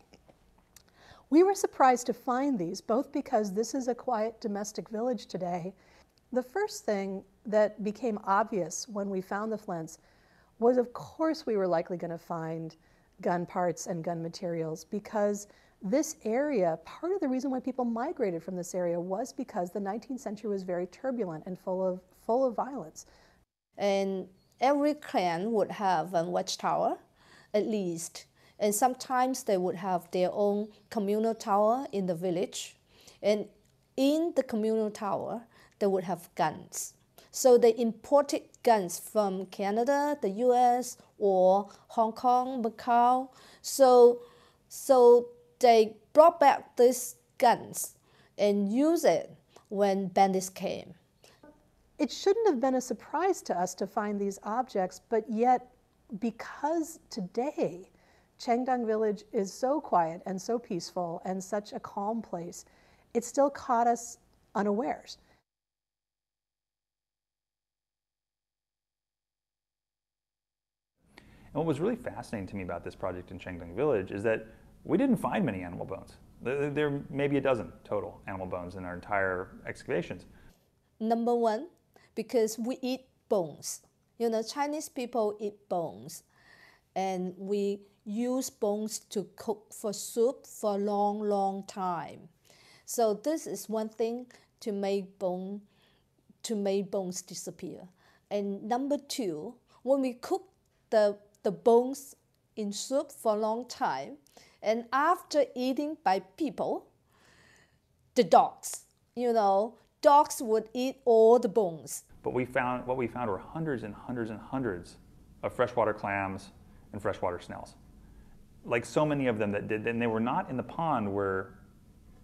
We were surprised to find these, both because this is a quiet domestic village today. The first thing that became obvious when we found the flints was, of course, we were likely going to find gun parts and gun materials because this area, part of the reason why people migrated from this area was because the 19th century was very turbulent and full of, full of violence. And every clan would have a watchtower, at least. And sometimes they would have their own communal tower in the village. And in the communal tower, they would have guns. So they imported guns from Canada, the US, or Hong Kong, Macau. So, so they brought back these guns and used it when bandits came. It shouldn't have been a surprise to us to find these objects, but yet, because today Cangdong Village is so quiet and so peaceful and such a calm place, it still caught us unawares. And what was really fascinating to me about this project in Cangdong Village is that we didn't find many animal bones. There, may be a dozen total animal bones in our entire excavations. Number one, because we eat bones. You know, Chinese people eat bones. And we use bones to cook for soup for a long, long time. So this is one thing to make bone to make bones disappear. And number two, when we cook the, the bones in soup for a long time, and after eating by people, the dogs, you know, dogs would eat all the bones. But we found what we found were hundreds and hundreds and hundreds of freshwater clams and freshwater snails. Like so many of them that did, and they were not in the pond where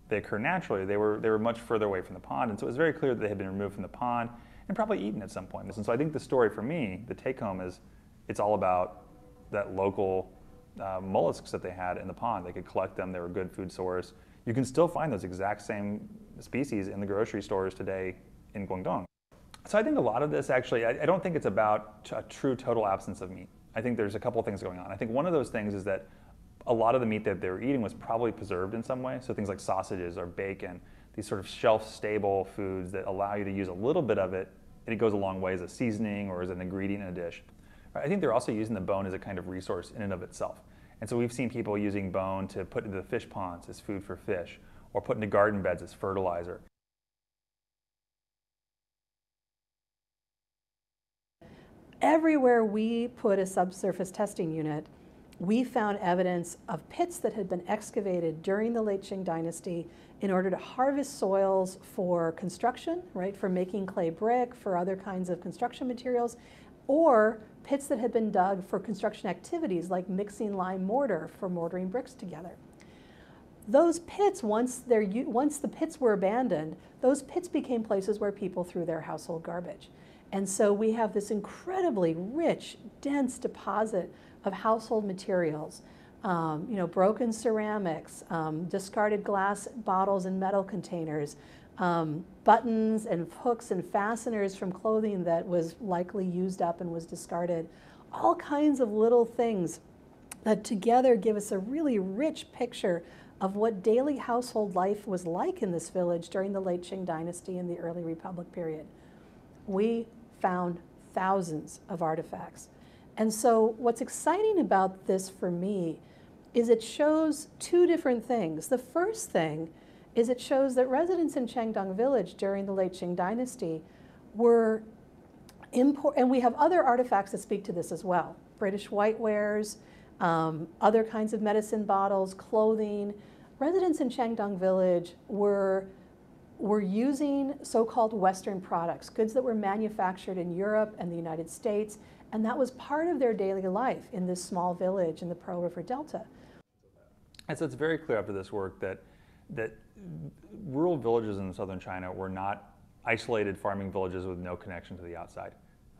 they occur naturally. They were they were much further away from the pond, and so it was very clear that they had been removed from the pond and probably eaten at some point. And so I think the story for me, the take home is, it's all about that local uh, mollusks that they had in the pond. They could collect them. They were a good food source. You can still find those exact same species in the grocery stores today in Guangdong. So I think a lot of this actually, I, I don't think it's about a true total absence of meat. I think there's a couple of things going on. I think one of those things is that a lot of the meat that they were eating was probably preserved in some way. So things like sausages or bacon, these sort of shelf-stable foods that allow you to use a little bit of it, and it goes a long way as a seasoning or as an ingredient in a dish. I think they're also using the bone as a kind of resource in and of itself. And so we've seen people using bone to put into the fish ponds as food for fish, or put into garden beds as fertilizer. Everywhere we put a subsurface testing unit, we found evidence of pits that had been excavated during the late Qing dynasty in order to harvest soils for construction, right, for making clay brick, for other kinds of construction materials, or pits that had been dug for construction activities like mixing lime mortar for mortaring bricks together. Those pits, once, they're, once the pits were abandoned, those pits became places where people threw their household garbage. And so we have this incredibly rich, dense deposit of household materials. Um, you know, broken ceramics, um, discarded glass bottles and metal containers, um, buttons and hooks and fasteners from clothing that was likely used up and was discarded. All kinds of little things that together give us a really rich picture of what daily household life was like in this village during the late Qing dynasty and the early Republic period. We found thousands of artifacts. And so what's exciting about this for me is it shows two different things. The first thing is it shows that residents in Cangdong village during the late Qing dynasty were import, and we have other artifacts that speak to this as well. British whitewares, um, other kinds of medicine bottles, clothing. Residents in Cangdong village were were using so-called Western products, goods that were manufactured in Europe and the United States, and that was part of their daily life in this small village in the Pearl River Delta. And so it's very clear after this work that, that rural villages in southern China were not isolated farming villages with no connection to the outside.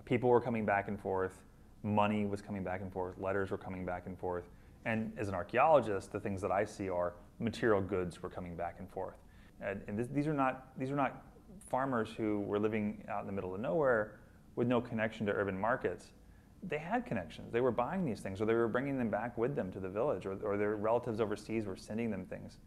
People were coming back and forth, money was coming back and forth, letters were coming back and forth, and as an archaeologist, the things that I see are material goods were coming back and forth. And, and this, these, are not, these are not farmers who were living out in the middle of nowhere with no connection to urban markets. They had connections. They were buying these things, or they were bringing them back with them to the village, or, or their relatives overseas were sending them things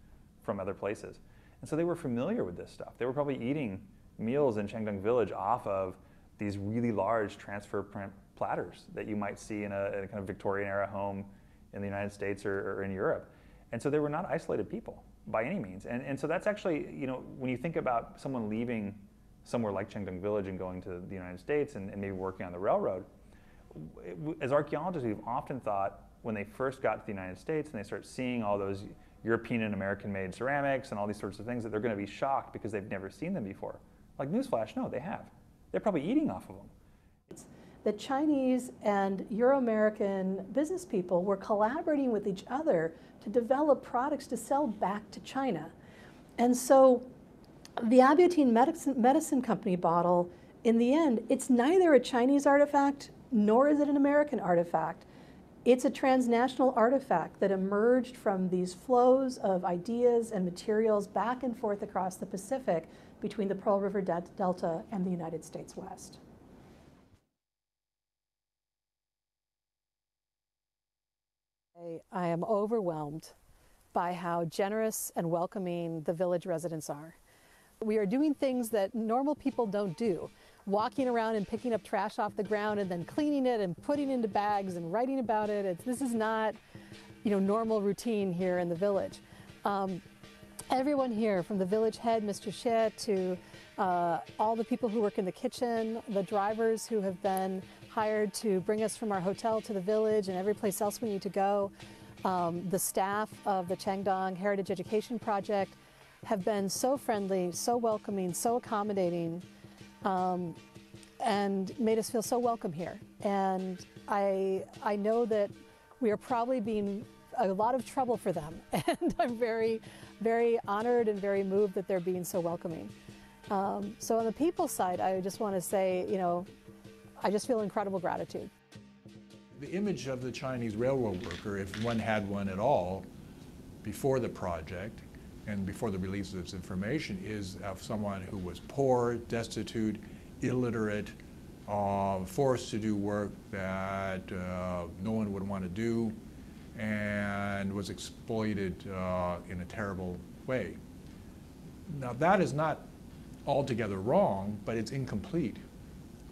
from other places. And so they were familiar with this stuff. They were probably eating meals in Cangdong village off of these really large transfer print platters that you might see in a, in a kind of Victorian era home in the United States or, or in Europe. And so they were not isolated people by any means. And, and so that's actually, you know, when you think about someone leaving somewhere like Cangdong Village and going to the United States and, and maybe working on the railroad, as archaeologists, we've often thought when they first got to the United States and they start seeing all those European and American made ceramics and all these sorts of things that they're going to be shocked because they've never seen them before. Like newsflash, no, they have. They're probably eating off of them the Chinese and Euro-American business people were collaborating with each other to develop products to sell back to China. And so the Abiotine Medicine, Medicine Company bottle, in the end, it's neither a Chinese artifact nor is it an American artifact. It's a transnational artifact that emerged from these flows of ideas and materials back and forth across the Pacific between the Pearl River Delta and the United States West. I am overwhelmed by how generous and welcoming the village residents are. We are doing things that normal people don't do. Walking around and picking up trash off the ground and then cleaning it and putting it into bags and writing about it. It's, this is not, you know, normal routine here in the village. Um, everyone here, from the village head, Mr. Xie, to uh, all the people who work in the kitchen, the drivers who have been hired to bring us from our hotel to the village and every place else we need to go. Um, the staff of the Cangdong Heritage Education Project have been so friendly, so welcoming, so accommodating. Um, and made us feel so welcome here. And I, I know that we are probably being a lot of trouble for them. And I'm very, very honored and very moved that they're being so welcoming. Um, so on the people side, I just want to say, you know, I just feel incredible gratitude. The image of the Chinese railroad worker, if one had one at all, before the project and before the release of this information, is of someone who was poor, destitute, illiterate, uh, forced to do work that uh, no one would want to do, and was exploited uh, in a terrible way. Now, that is not altogether wrong, but it's incomplete.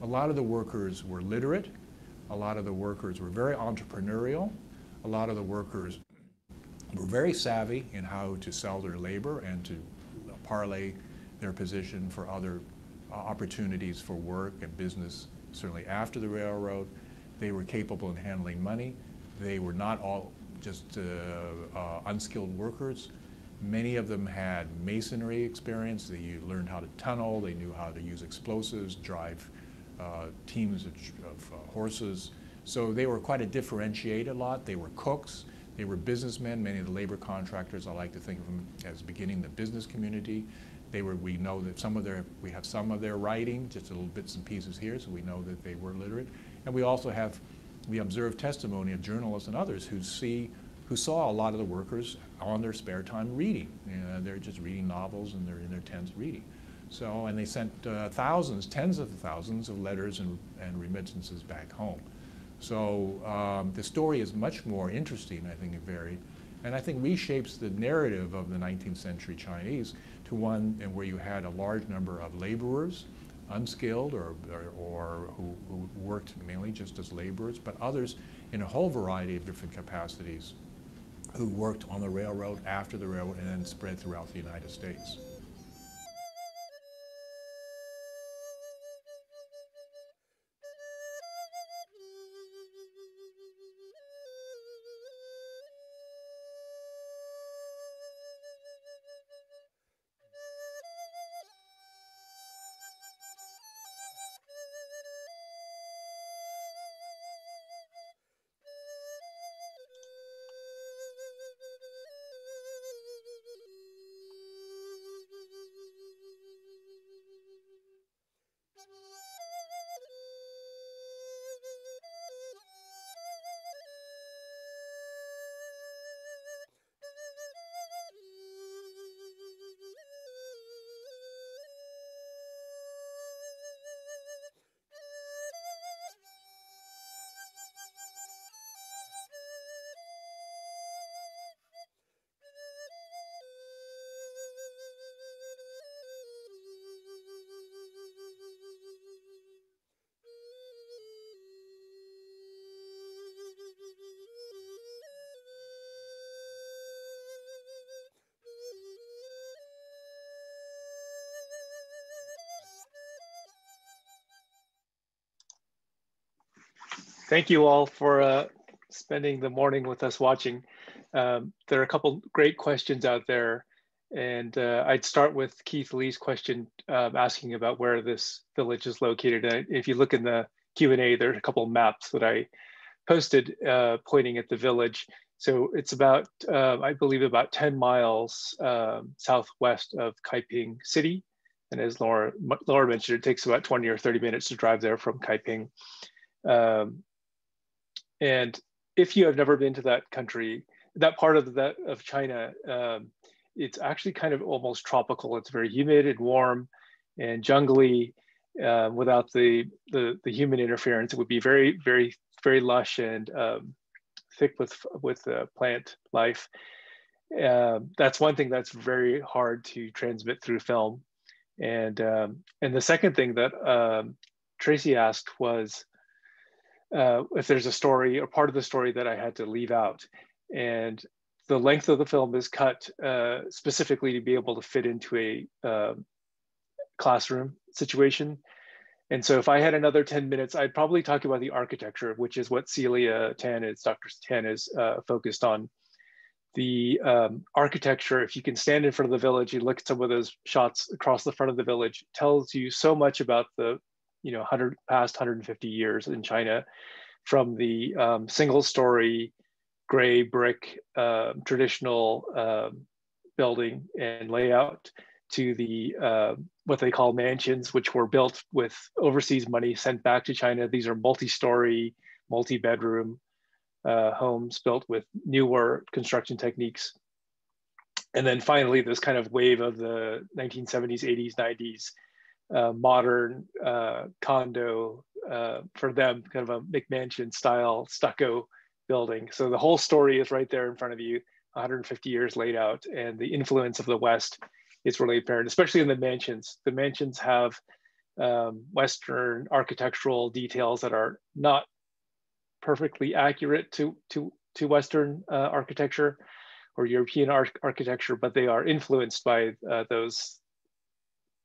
A lot of the workers were literate. A lot of the workers were very entrepreneurial. A lot of the workers were very savvy in how to sell their labor and to parlay their position for other uh, opportunities for work and business, certainly after the railroad. They were capable in handling money. They were not all just uh, uh, unskilled workers. Many of them had masonry experience. They learned how to tunnel. They knew how to use explosives, drive uh, teams of, of uh, horses. So they were quite a differentiated lot. They were cooks. They were businessmen. Many of the labor contractors, I like to think of them as beginning the business community. They were, we know that some of their, we have some of their writing, just little bits and pieces here, so we know that they were literate. And we also have we observe testimony of journalists and others who see, who saw a lot of the workers on their spare time reading. You know, they're just reading novels and they're in their tents reading. So, and they sent uh, thousands, tens of thousands of letters and, and remittances back home. So um, the story is much more interesting, I think, and varied, and I think reshapes the narrative of the 19th century Chinese to one where you had a large number of laborers, unskilled or, or, or who, who, worked mainly just as laborers, but others in a whole variety of different capacities who worked on the railroad, after the railroad, and then spread throughout the United States. Thank you all for uh, spending the morning with us watching. Um, there are a couple great questions out there. And uh, I'd start with Keith Lee's question um, asking about where this village is located. And if you look in the Q&A, there are a couple maps that I posted uh, pointing at the village. So it's about, uh, I believe, about 10 miles um, southwest of Kaiping City. And as Laura, Laura mentioned, it takes about 20 or 30 minutes to drive there from Kaiping. Um, and if you have never been to that country, that part of that of China, um, it's actually kind of almost tropical. It's very humid and warm and jungly. Uh, without the, the, the human interference, it would be very very very lush and um, thick with with uh, plant life. Uh, that's one thing that's very hard to transmit through film. And um, and the second thing that um, Tracy asked was uh, if there's a story or part of the story that I had to leave out. And the length of the film is cut uh, specifically to be able to fit into a uh, classroom situation. And so if I had another 10 minutes, I'd probably talk about the architecture, which is what Selia Tan is, Dr. Tan is uh, focused on. The um, architecture, if you can stand in front of the village, you look at some of those shots across the front of the village, tells you so much about the you know 100 past 150 years in China, from the um, single story gray brick uh, traditional uh, building and layout to the uh, what they call mansions, which were built with overseas money sent back to China. These are multi-story, multi-bedroom uh, homes built with newer construction techniques. And then finally, this kind of wave of the 1970s, 80s, 90s, uh, modern uh, condo uh, for them, kind of a McMansion style stucco building. So the whole story is right there in front of you, 150 years laid out, and the influence of the West is really apparent, especially in the mansions. The mansions have um, Western architectural details that are not perfectly accurate to, to, to Western uh, architecture or European ar architecture, but they are influenced by uh, those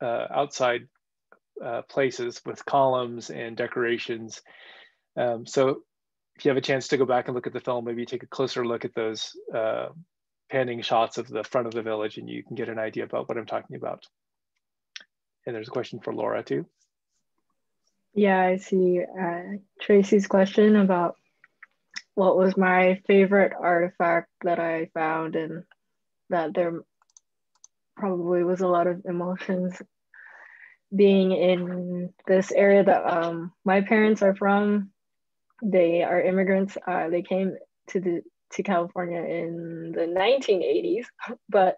uh, outside uh, places with columns and decorations. Um, so if you have a chance to go back and look at the film, maybe take a closer look at those uh, panning shots of the front of the village and you can get an idea about what I'm talking about. And there's a question for Laura too. Yeah, I see uh, Tracy's question about what was my favorite artifact that I found and that there probably was a lot of emotions being in this area that um, my parents are from. They are immigrants. Uh, they came to the to California in the 1980s, but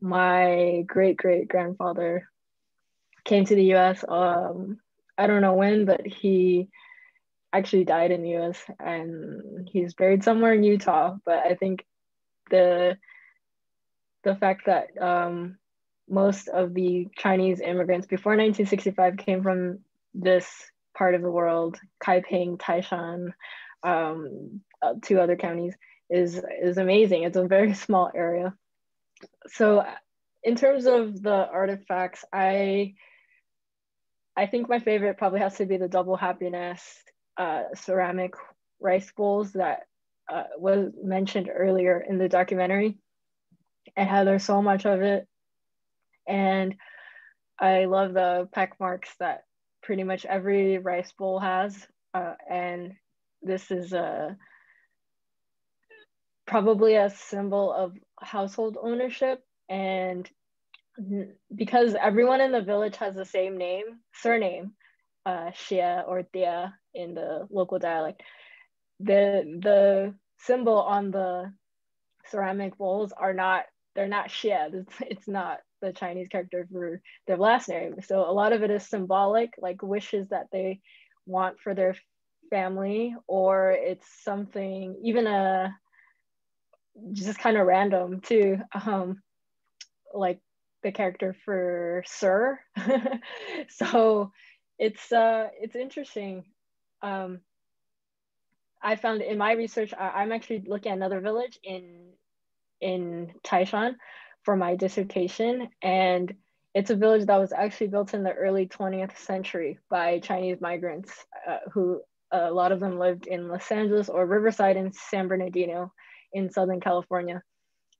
my great great grandfather came to the U.S. Um, I don't know when, but he actually died in the U.S. and he's buried somewhere in Utah. But I think the the fact that um, most of the Chinese immigrants before 1965 came from this part of the world, Kaiping, Taishan, um, uh, two other counties, is is amazing. It's a very small area. So, in terms of the artifacts, I I think my favorite probably has to be the double happiness uh, ceramic rice bowls that uh, was mentioned earlier in the documentary and how there's so much of it. And I love the peck marks that pretty much every rice bowl has. Uh, and this is a probably a symbol of household ownership and because everyone in the village has the same name surname uh, Xie or Dia in the local dialect the the symbol on the ceramic bowls are not they're not Xie it's, it's not the Chinese character for their last name so a lot of it is symbolic like wishes that they want for their family or it's something even a just kind of random too. Um, like the character for Sir. so it's uh it's interesting. Um, I found in my research, I, am actually looking at another village in in Taishan for my dissertation, and it's a village that was actually built in the early 20th century by Chinese migrants uh, who a lot of them lived in Los Angeles or Riverside and San Bernardino in Southern California.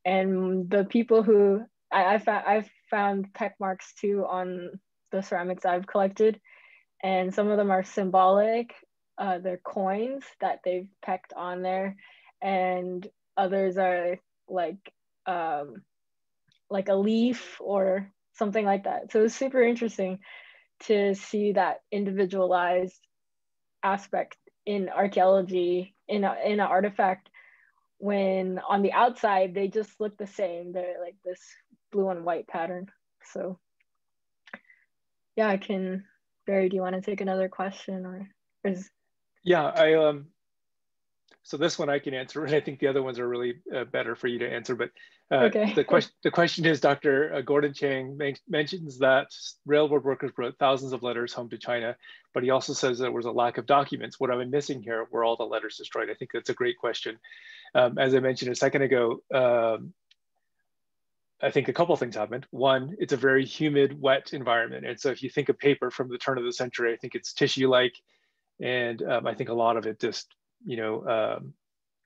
And the people who I, I found, I've found peck marks too on the ceramics I've collected. And some of them are symbolic. Uh, they're coins that they've pecked on there. And others are like, um, like a leaf or something like that. So it's super interesting to see that individualized aspect in archaeology in a, in an artifact when on the outside they just look the same they're like this blue and white pattern so yeah i can Barre do you want to take another question or is yeah i um so this one i can answer and i think the other ones are really uh, better for you to answer but uh, okay. the question the question is dr uh, gordon chang mentions that railroad workers wrote thousands of letters home to china but he also says there was a lack of documents what am i missing here were all the letters destroyed i think that's a great question um, as I mentioned a second ago, um, I think a couple things happened. One, it's a very humid, wet environment. And so if you think of paper from the turn of the century, I think it's tissue-like. And um, I think a lot of it just, you know, um,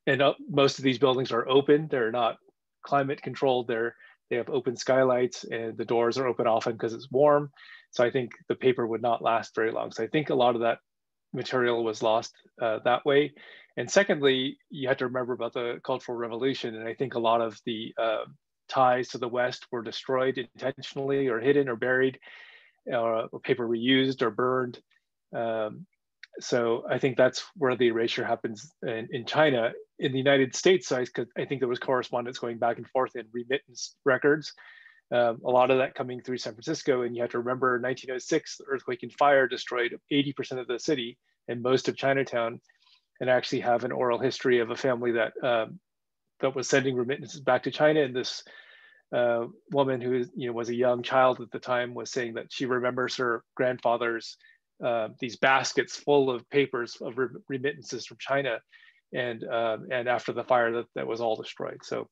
and uh, most of these buildings are open. They're not climate controlled. They're, they have open skylights and the doors are open often because it's warm. So I think the paper would not last very long. So I think a lot of that material was lost uh, that way. And secondly, you have to remember about the Cultural Revolution. And I think a lot of the uh, ties to the West were destroyed intentionally or hidden or buried, or, or paper reused or burned. Um, so I think that's where the erasure happens in, in China. In the United States, I, I think there was correspondence going back and forth in remittance records. Um, a lot of that coming through San Francisco. And you have to remember 1906, the earthquake and fire destroyed 80% of the city and most of Chinatown. And I actually have an oral history of a family that um, that was sending remittances back to China. And this uh, woman who you know was a young child at the time was saying that she remembers her grandfather's uh, these baskets full of papers of re remittances from China, and uh, and after the fire that that was all destroyed. So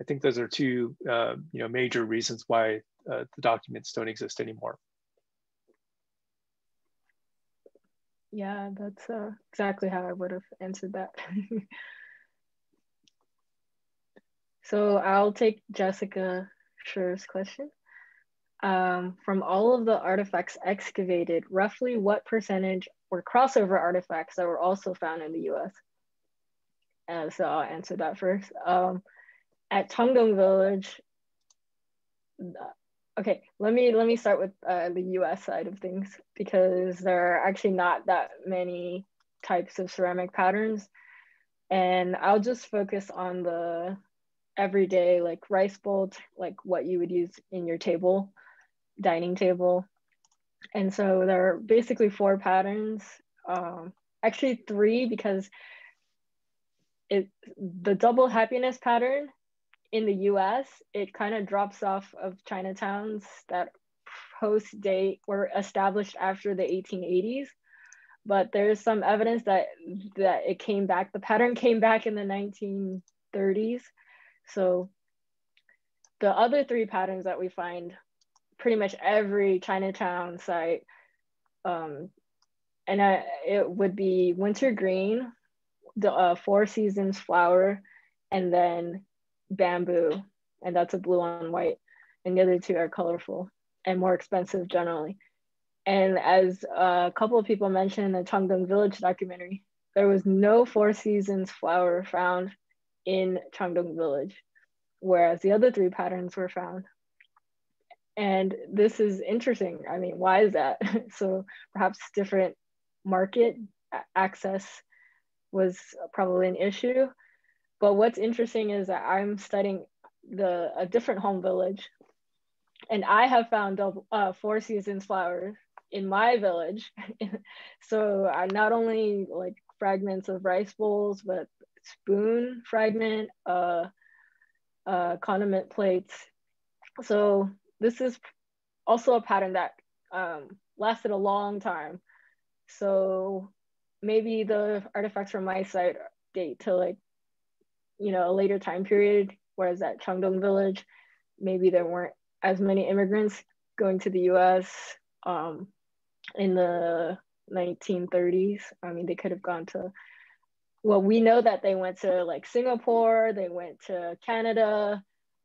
I think those are two uh, you know major reasons why uh, the documents don't exist anymore. Yeah, that's uh, exactly how I would have answered that. so I'll take Jessica Scher's question. Um, from all of the artifacts excavated, roughly what percentage were crossover artifacts that were also found in the US? And so I'll answer that first. Um, at Cangdong Village, okay, let me let me start with uh, the U.S. side of things because there are actually not that many types of ceramic patterns, and I'll just focus on the everyday like rice bowl, like what you would use in your table, dining table, and so there are basically four patterns. Um, actually three because it the double happiness pattern in the US, it kind of drops off of Chinatowns that post date were established after the 1880s. But there's some evidence that that it came back. The pattern came back in the 1930s. So the other three patterns that we find pretty much every Chinatown site, um, and I, it would be wintergreen, the uh, Four Seasons flower, and then bamboo, and that's a blue on white, and the other two are colorful and more expensive generally. And as a couple of people mentioned in the Cangdong Village documentary, there was no Four Seasons flower found in Cangdong Village, whereas the other three patterns were found. And this is interesting. I mean, why is that? so perhaps different market access was probably an issue. But what's interesting is that I'm studying the a different home village, and I have found double, uh, four seasons flowers in my village. so I not only like fragments of rice bowls, but spoon fragment, uh, uh, condiment plates. So this is also a pattern that um, lasted a long time. So maybe the artifacts from my site date to like you know, a later time period, whereas at Cangdong Village, maybe there weren't as many immigrants going to the US um, in the 1930s. I mean, they could have gone to, well, we know that they went to like Singapore, they went to Canada,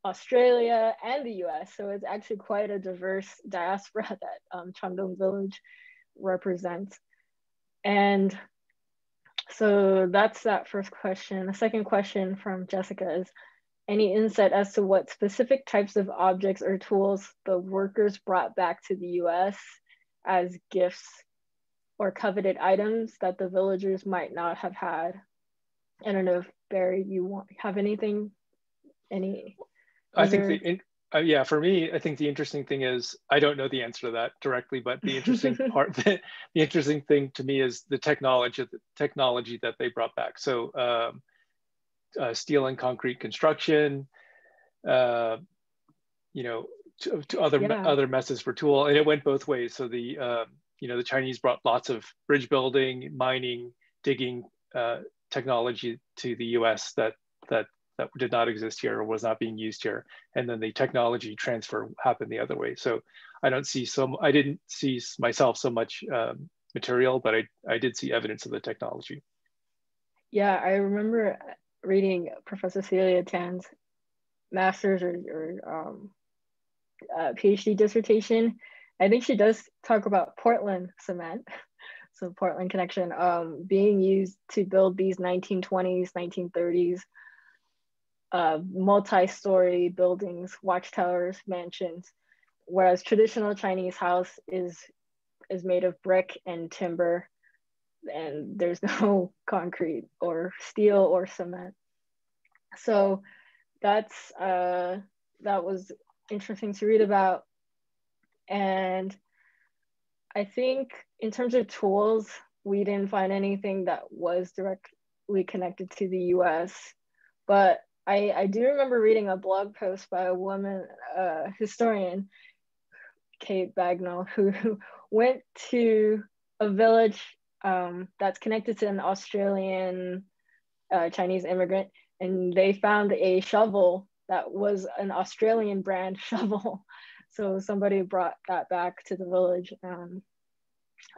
Australia, and the US. So it's actually quite a diverse diaspora that um, Village represents. And so that's that first question. The second question from Jessica is, any insight as to what specific types of objects or tools the workers brought back to the US as gifts or coveted items that the villagers might not have had? I don't know if Barre, you want have anything, any? I think the uh, yeah, for me, I think the interesting thing is I don't know the answer to that directly, but the interesting part, the, the, interesting thing to me is the technology, the technology that they brought back. So, um, uh, steel and concrete construction, uh, you know, to, to other yeah. other methods for tool, and it went both ways. So the uh, you know the Chinese brought lots of bridge building, mining, digging uh, technology to the U.S. that that that did not exist here or was not being used here. And then the technology transfer happened the other way. So I don't see some, I didn't see myself so much um, material, but I, I did see evidence of the technology. Yeah, I remember reading Professor Selia Tan's master's or, or um, uh, PhD dissertation, I think she does talk about Portland cement, so Portland connection, um, being used to build these 1920s, 1930s uh, multi-story buildings, watchtowers, mansions, whereas traditional Chinese house is is made of brick and timber, and there's no concrete or steel or cement. So that's uh, that was interesting to read about, and I think in terms of tools, we didn't find anything that was directly connected to the U.S. But I, I do remember reading a blog post by a woman uh, historian, Kate Bagnall, who, went to a village um, that's connected to an Australian uh, Chinese immigrant, and they found a shovel that was an Australian brand shovel. So somebody brought that back to the village. Um,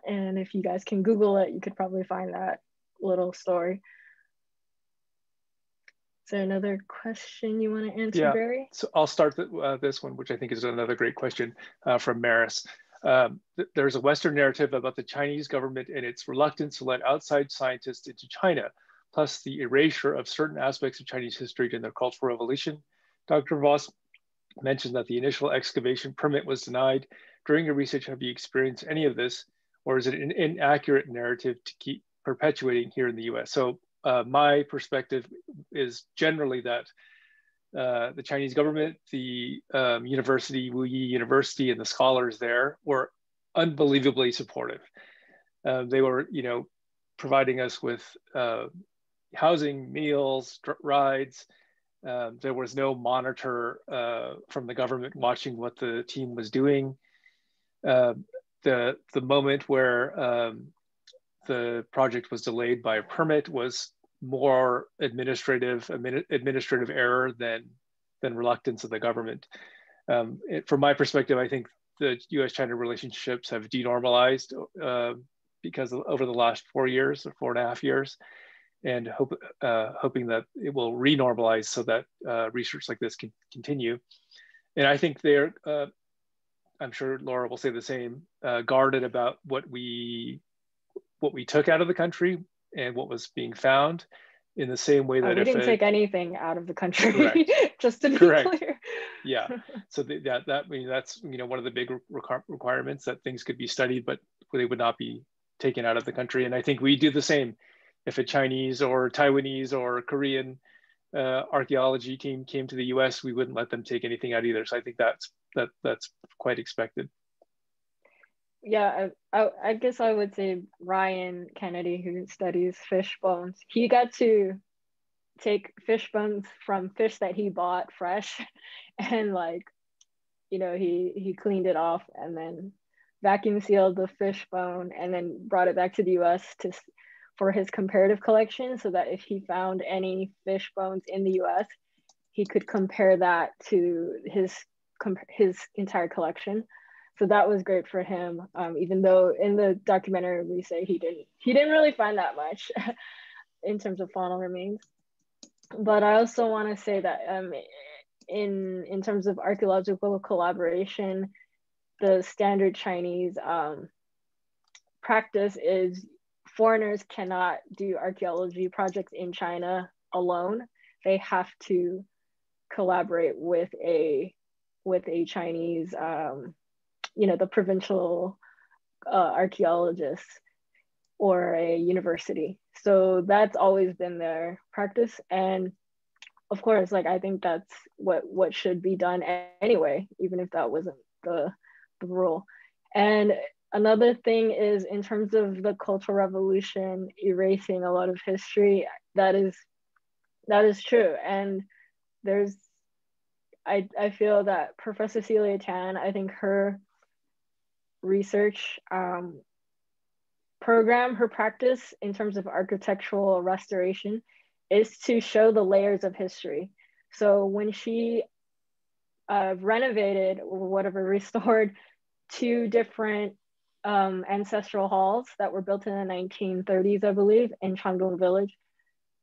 and if you guys can Google it, you could probably find that little story. Is there another question you want to answer, yeah. Barre? So I'll start the, uh, this one, which I think is another great question uh, from Maris. Um, th there's a Western narrative about the Chinese government and its reluctance to let outside scientists into China, plus the erasure of certain aspects of Chinese history during the Cultural Revolution. Dr. Voss mentioned that the initial excavation permit was denied. During your research, have you experienced any of this, or is it an inaccurate narrative to keep perpetuating here in the US? So uh, my perspective is generally that uh, the Chinese government, the um, university, Wuyi University, and the scholars there were unbelievably supportive. Uh, they were, you know, providing us with uh, housing, meals, rides. Um, there was no monitor uh, from the government watching what the team was doing. Uh, the the moment where um, the project was delayed by a permit was more administrative administrative error than than reluctance of the government. Um, it, from my perspective, I think the U.S.-China relationships have denormalized uh, because of, over the last four years or four and a half years, and hope, uh, hoping that it will renormalize so that uh, research like this can continue. And I think they're, uh, I'm sure Laura will say the same, uh, guarded about what we what we took out of the country and what was being found in the same way that oh, we didn't a, take anything out of the country just to be correct. clear. Yeah. So the, that that I mean that's you know one of the big requirements that things could be studied but they would not be taken out of the country. And i think we do the same. If a chinese or taiwanese or korean uh, archaeology team came to the us we wouldn't let them take anything out either. So i think that's that that's quite expected yeah, I, I, guess I would say Ryan Kennedy, who studies fish bones, he got to take fish bones from fish that he bought fresh and like you know he he cleaned it off and then vacuum sealed the fish bone and then brought it back to the US to for his comparative collection so that if he found any fish bones in the US he could compare that to his his entire collection so that was great for him um, even though in the documentary we say he didn't he didn't really find that much in terms of faunal remains but i also want to say that um, in in terms of archaeological collaboration the standard chinese um, practice is foreigners cannot do archaeology projects in china alone. They have to collaborate with a with a chinese um, you know the provincial uh, archaeologists or a university. So that's always been their practice. And of course like i think that's what what should be done anyway even if that wasn't the the rule. And another thing is in terms of the cultural revolution erasing a lot of history that is that is true. And there's i i feel that professor selia tan i think her research um, program, her practice in terms of architectural restoration is to show the layers of history. So when she uh, renovated or whatever, restored two different um, ancestral halls that were built in the 1930s, I believe, in Cangdong Village.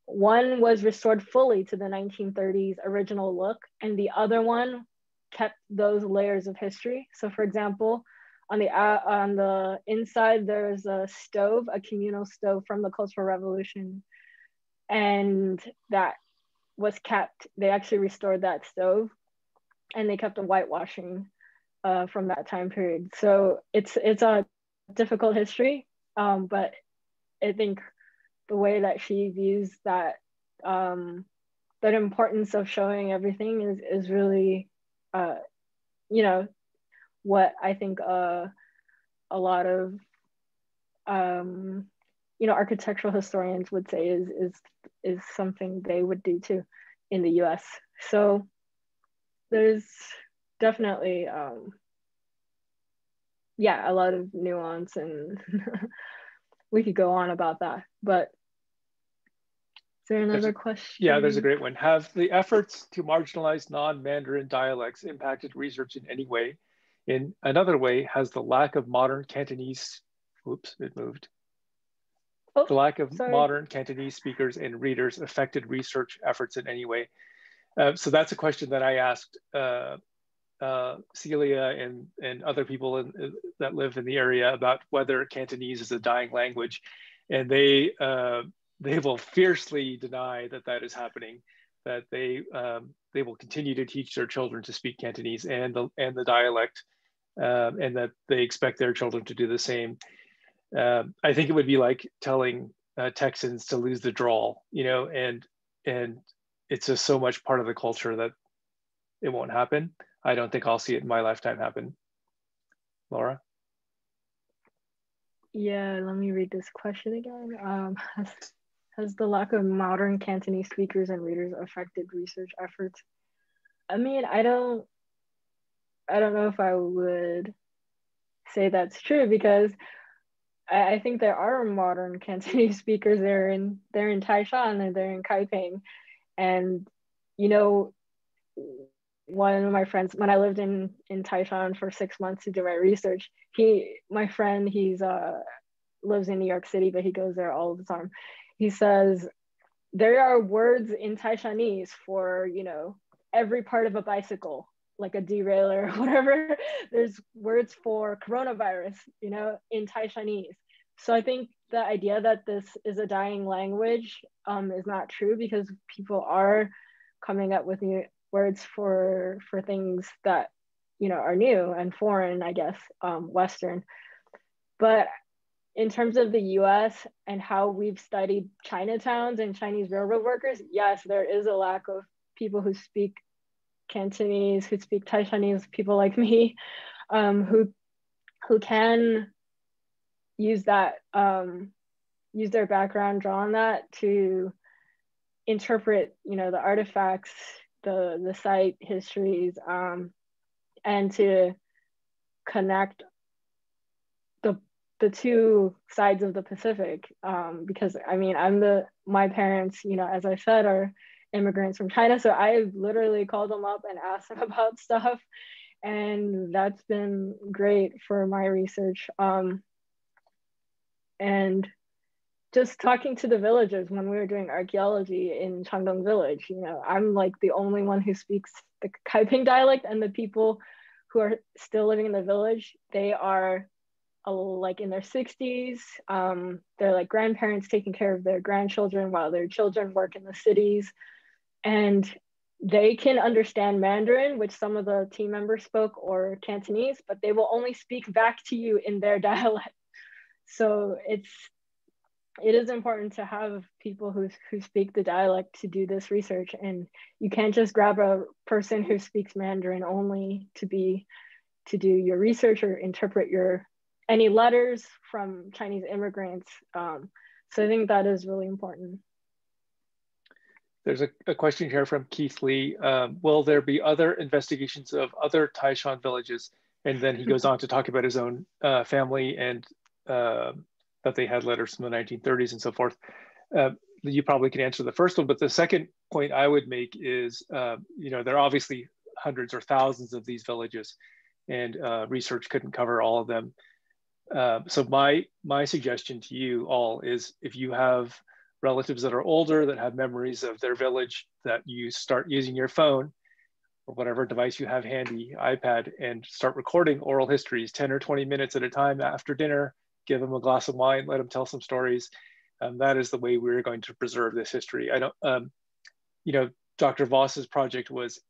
One was restored fully to the 1930s original look, and the other one kept those layers of history. So, for example, on the uh, on the inside there's a stove, a communal stove from the Cultural Revolution, and that was kept. They actually restored that stove, and they kept a whitewashing uh, from that time period. So it's it's a difficult history, um, but I think the way that she views that um, that importance of showing everything is is really, uh, you know, what I think uh, a lot of um, you know architectural historians would say is is is something they would do too in the U.S. So there's definitely um, yeah a lot of nuance and we could go on about that but is there another there's, question? yeah there's a great one. Have the efforts to marginalize non-mandarin dialects impacted research in any way in another way has the lack of modern cantonese oops it moved oh, the lack of sorry. modern cantonese speakers and readers affected research efforts in any way uh, so that's a question that i asked uh, uh, Selia and, and other people in, that live in the area about whether Cantonese is a dying language. And they, uh, they will fiercely deny that that is happening, that they, um, they will continue to teach their children to speak Cantonese and the, and the dialect, um, and that they expect their children to do the same. Uh, I think it would be like telling uh, Texans to lose the draw, you know, and, and it's just so much part of the culture that it won't happen. I don't think I'll see it in my lifetime happen. Laura? Yeah, let me read this question again. Um, has, has the lack of modern Cantonese speakers and readers affected research efforts? I mean, I don't, I don't know if I would say that's true because I, I think there are modern Cantonese speakers. They're in, they're in Taishan and they're in Kaiping, and you know, one of my friends when I lived in in Taishan for six months to do my research. He, my friend, he's uh lives in New York City, but he goes there all the time. He says there are words in Taishanese for you know every part of a bicycle, like a derailleur or whatever. There's words for coronavirus, you know, in Taishanese. So I think the idea that this is a dying language um, is not true because people are coming up with new words for for things that you know are new and foreign i guess um, western but in terms of the us and how we've studied chinatowns and chinese railroad workers yes there is a lack of people who speak cantonese who speak taishanese people like me um, who who can use that um, use their background draw on that to interpret you know the artifacts the the site histories um, and to connect the the two sides of the Pacific um, because I mean I'm the my parents you know as I said are immigrants from China so I literally called them up and asked them about stuff and that's been great for my research um, and just talking to the villagers when we were doing archaeology in Cangdong village, you know, I'm like the only one who speaks the Kaiping dialect and the people who are still living in the village, they are like in their 60s. Um, they're like grandparents taking care of their grandchildren while their children work in the cities. And they can understand Mandarin, which some of the team members spoke, or Cantonese, but they will only speak back to you in their dialect. So it's it is important to have people who, who speak the dialect to do this research. And you can't just grab a person who speaks mandarin only to be to do your research or interpret your any letters from chinese immigrants. Um, so i think that is really important there's a, a question here from keith lee um, will there be other investigations of other taishan villages and then he goes on to talk about his own uh, family and uh, that they had letters from the 1930s and so forth. Uh, you probably can answer the first one, but the second point I would make is, uh, you know, there are obviously hundreds or thousands of these villages, and uh, research couldn't cover all of them. Uh, so my my suggestion to you all is, if you have relatives that are older that have memories of their village, that you start using your phone or whatever device you have handy, iPad, and start recording oral histories 10 or 20 minutes at a time after dinner, give them a glass of wine, let them tell some stories. Um, that is the way we're going to preserve this history. I don't, um, you know, Dr. Voss's project was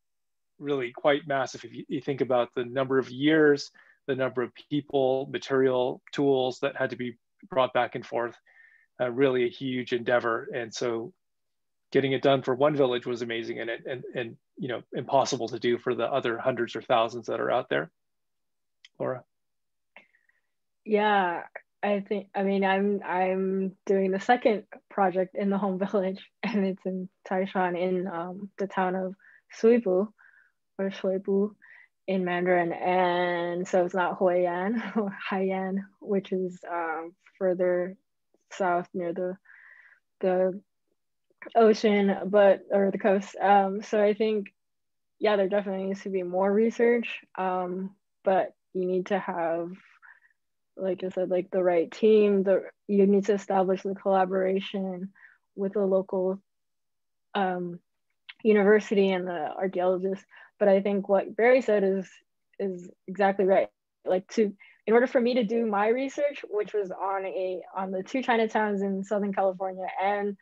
really quite massive. If you, you, think about the number of years, the number of people, material, tools that had to be brought back and forth, uh, really a huge endeavor. And so getting it done for one village was amazing and, and, and you know, impossible to do for the other hundreds or thousands that are out there. Laura. Yeah, I think I mean I'm I'm doing the second project in the home village and it's in Taishan in um, the town of Suibu or Shuibu in Mandarin and so it's not Huiyan or Haiyan which is um, further south near the the ocean but or the coast um, so I think yeah there definitely needs to be more research um, but you need to have like I said, like the right team, the you need to establish the collaboration with the local um, university and the archaeologists. But I think what Barre said is is exactly right. Like to in order for me to do my research, which was on a on the two Chinatowns in Southern California and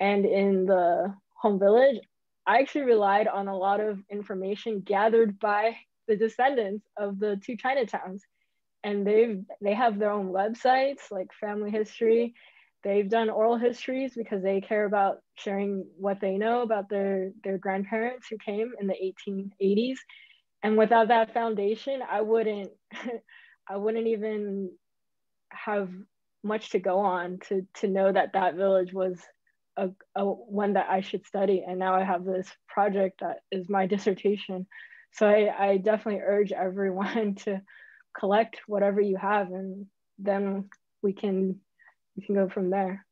and in the home village, I actually relied on a lot of information gathered by the descendants of the two Chinatowns. And they've they have their own websites like family history. They've done oral histories because they care about sharing what they know about their their grandparents who came in the 1880s and without that foundation i wouldn't i wouldn't even have much to go on to to know that that village was a, a one that i should study and now i have this project that is my dissertation so i, I definitely urge everyone to collect whatever you have and then we can we can go from there.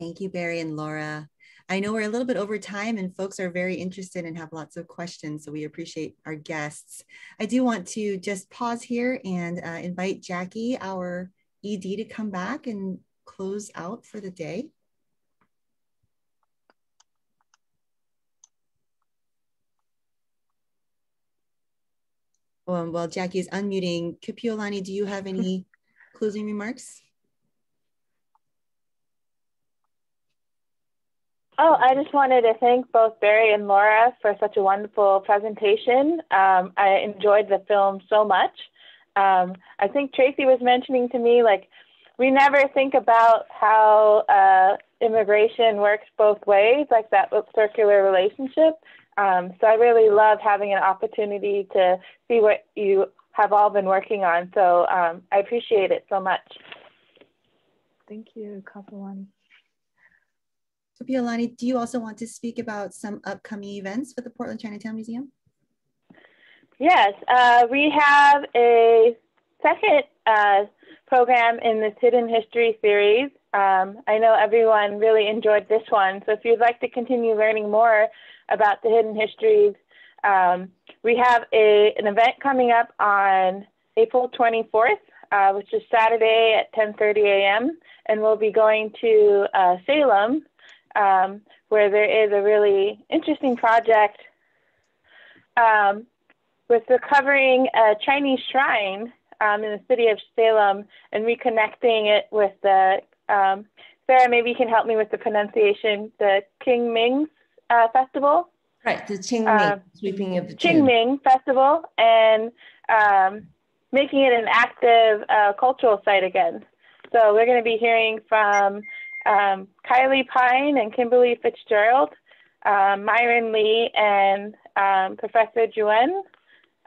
Thank you, Barre and Laura. I know we're a little bit over time and folks are very interested and have lots of questions, so we appreciate our guests. I do want to just pause here and uh, invite Jackie, our ED, to come back and close out for the day. Um, while Jackie is unmuting, Kapiolani, do you have any closing remarks? Oh, I just wanted to thank both Barre and Laura for such a wonderful presentation. Um, I enjoyed the film so much. Um, I think Tracy was mentioning to me, like, we never think about how uh, immigration works both ways, like that circular relationship. Um, so I really love having an opportunity to see what you have all been working on. So um, I appreciate it so much. Thank you, Kapiolani. Kapiolani, do you also want to speak about some upcoming events for the Portland Chinatown Museum? Yes, uh, we have a second uh, program in this Hidden History series. Um, I know everyone really enjoyed this one, so if you'd like to continue learning more about the hidden histories. Um, we have a, an event coming up on April 24th, uh, which is Saturday at 10:30 a.m. And we'll be going to uh, Salem, um, where there is a really interesting project um, with recovering a Chinese shrine um, in the city of Salem and reconnecting it with the um, Sarah. Maybe you can help me with the pronunciation. The King Ming's uh, Festival. Right, the Qingming, uh, sweeping of the Qingming Festival, and um, making it an active uh, cultural site again. So we're going to be hearing from um, Kylie Pine and Kimberly Fitzgerald, um, Myron Lee, and um, Professor Juen,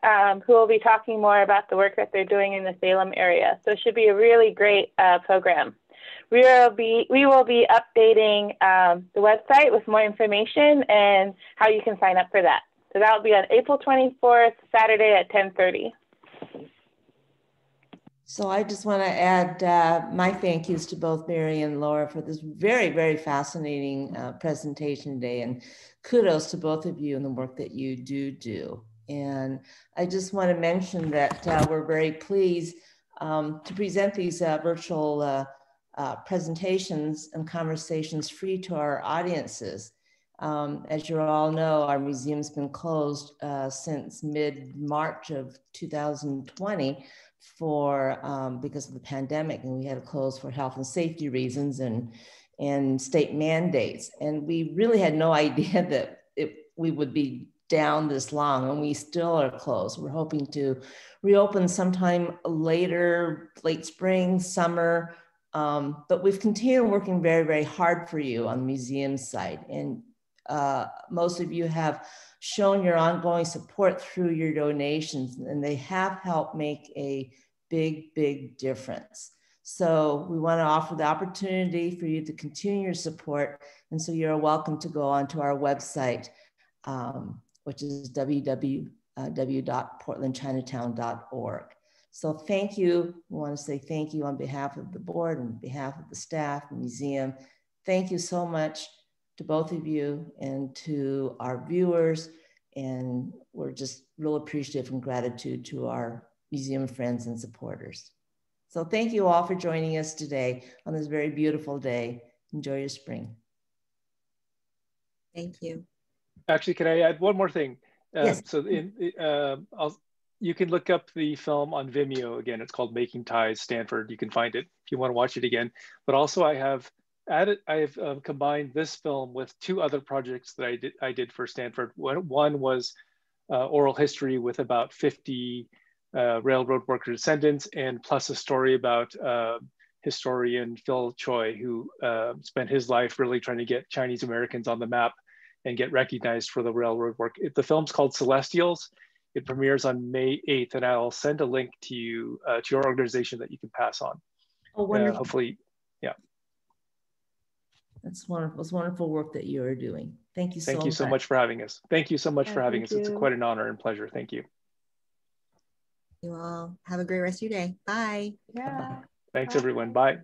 um, who will be talking more about the work that they're doing in the Salem area. So it should be a really great uh, program we will be we will be updating um, the website with more information and how you can sign up for that. So that will be on April 24th, Saturday at 10:30. So I just want to add uh, my thank yous to both Barre and Laura for this very, very fascinating uh, presentation today. And kudos to both of you and the work that you do do. And I just want to mention that uh, we're very pleased um, to present these uh, virtual uh, uh, presentations and conversations free to our audiences. Um, as you all know, our museum's been closed since mid-March of 2020 for um, because of the pandemic, and we had to close for health and safety reasons and and state mandates. And we really had no idea that it, we would be down this long, and we still are closed. We're hoping to reopen sometime later, late spring, summer. Um, but we've continued working very, very hard for you on the museum side. And uh, most of you have shown your ongoing support through your donations, and they have helped make a big, big difference. So we want to offer the opportunity for you to continue your support. And so you're welcome to go onto our website, um, which is www.portlandchinatown.org. So thank you. We want to say thank you on behalf of the board and behalf of the staff, the museum. Thank you so much to both of you and to our viewers. And we're just real appreciative and gratitude to our museum friends and supporters. So thank you all for joining us today on this very beautiful day. Enjoy your spring. Thank you. Actually, can I add one more thing? Uh, yes. So in, uh, you can look up the film on Vimeo again. It's called Making Ties Stanford. You can find it if you want to watch it again. But also, I have added, I've uh, combined this film with two other projects that I did, I did for Stanford. One, one was uh, oral history with about 50 uh, railroad worker descendants, and plus a story about uh, historian Phil Choy, who uh, spent his life really trying to get Chinese Americans on the map and get recognized for the railroad work. It, the film's called Celestials. It premieres on May 8th, and I'll send a link to you uh, to your organization that you can pass on. Oh, wonderful. hopefully, yeah. That's wonderful. It's wonderful work that you are doing. Thank you so. Thank you so much for having us. Thank you so much yeah, for having us. You. It's quite an honor and pleasure. Thank you. You all have a great rest of your day. Bye. Yeah. Thanks, everyone. Bye.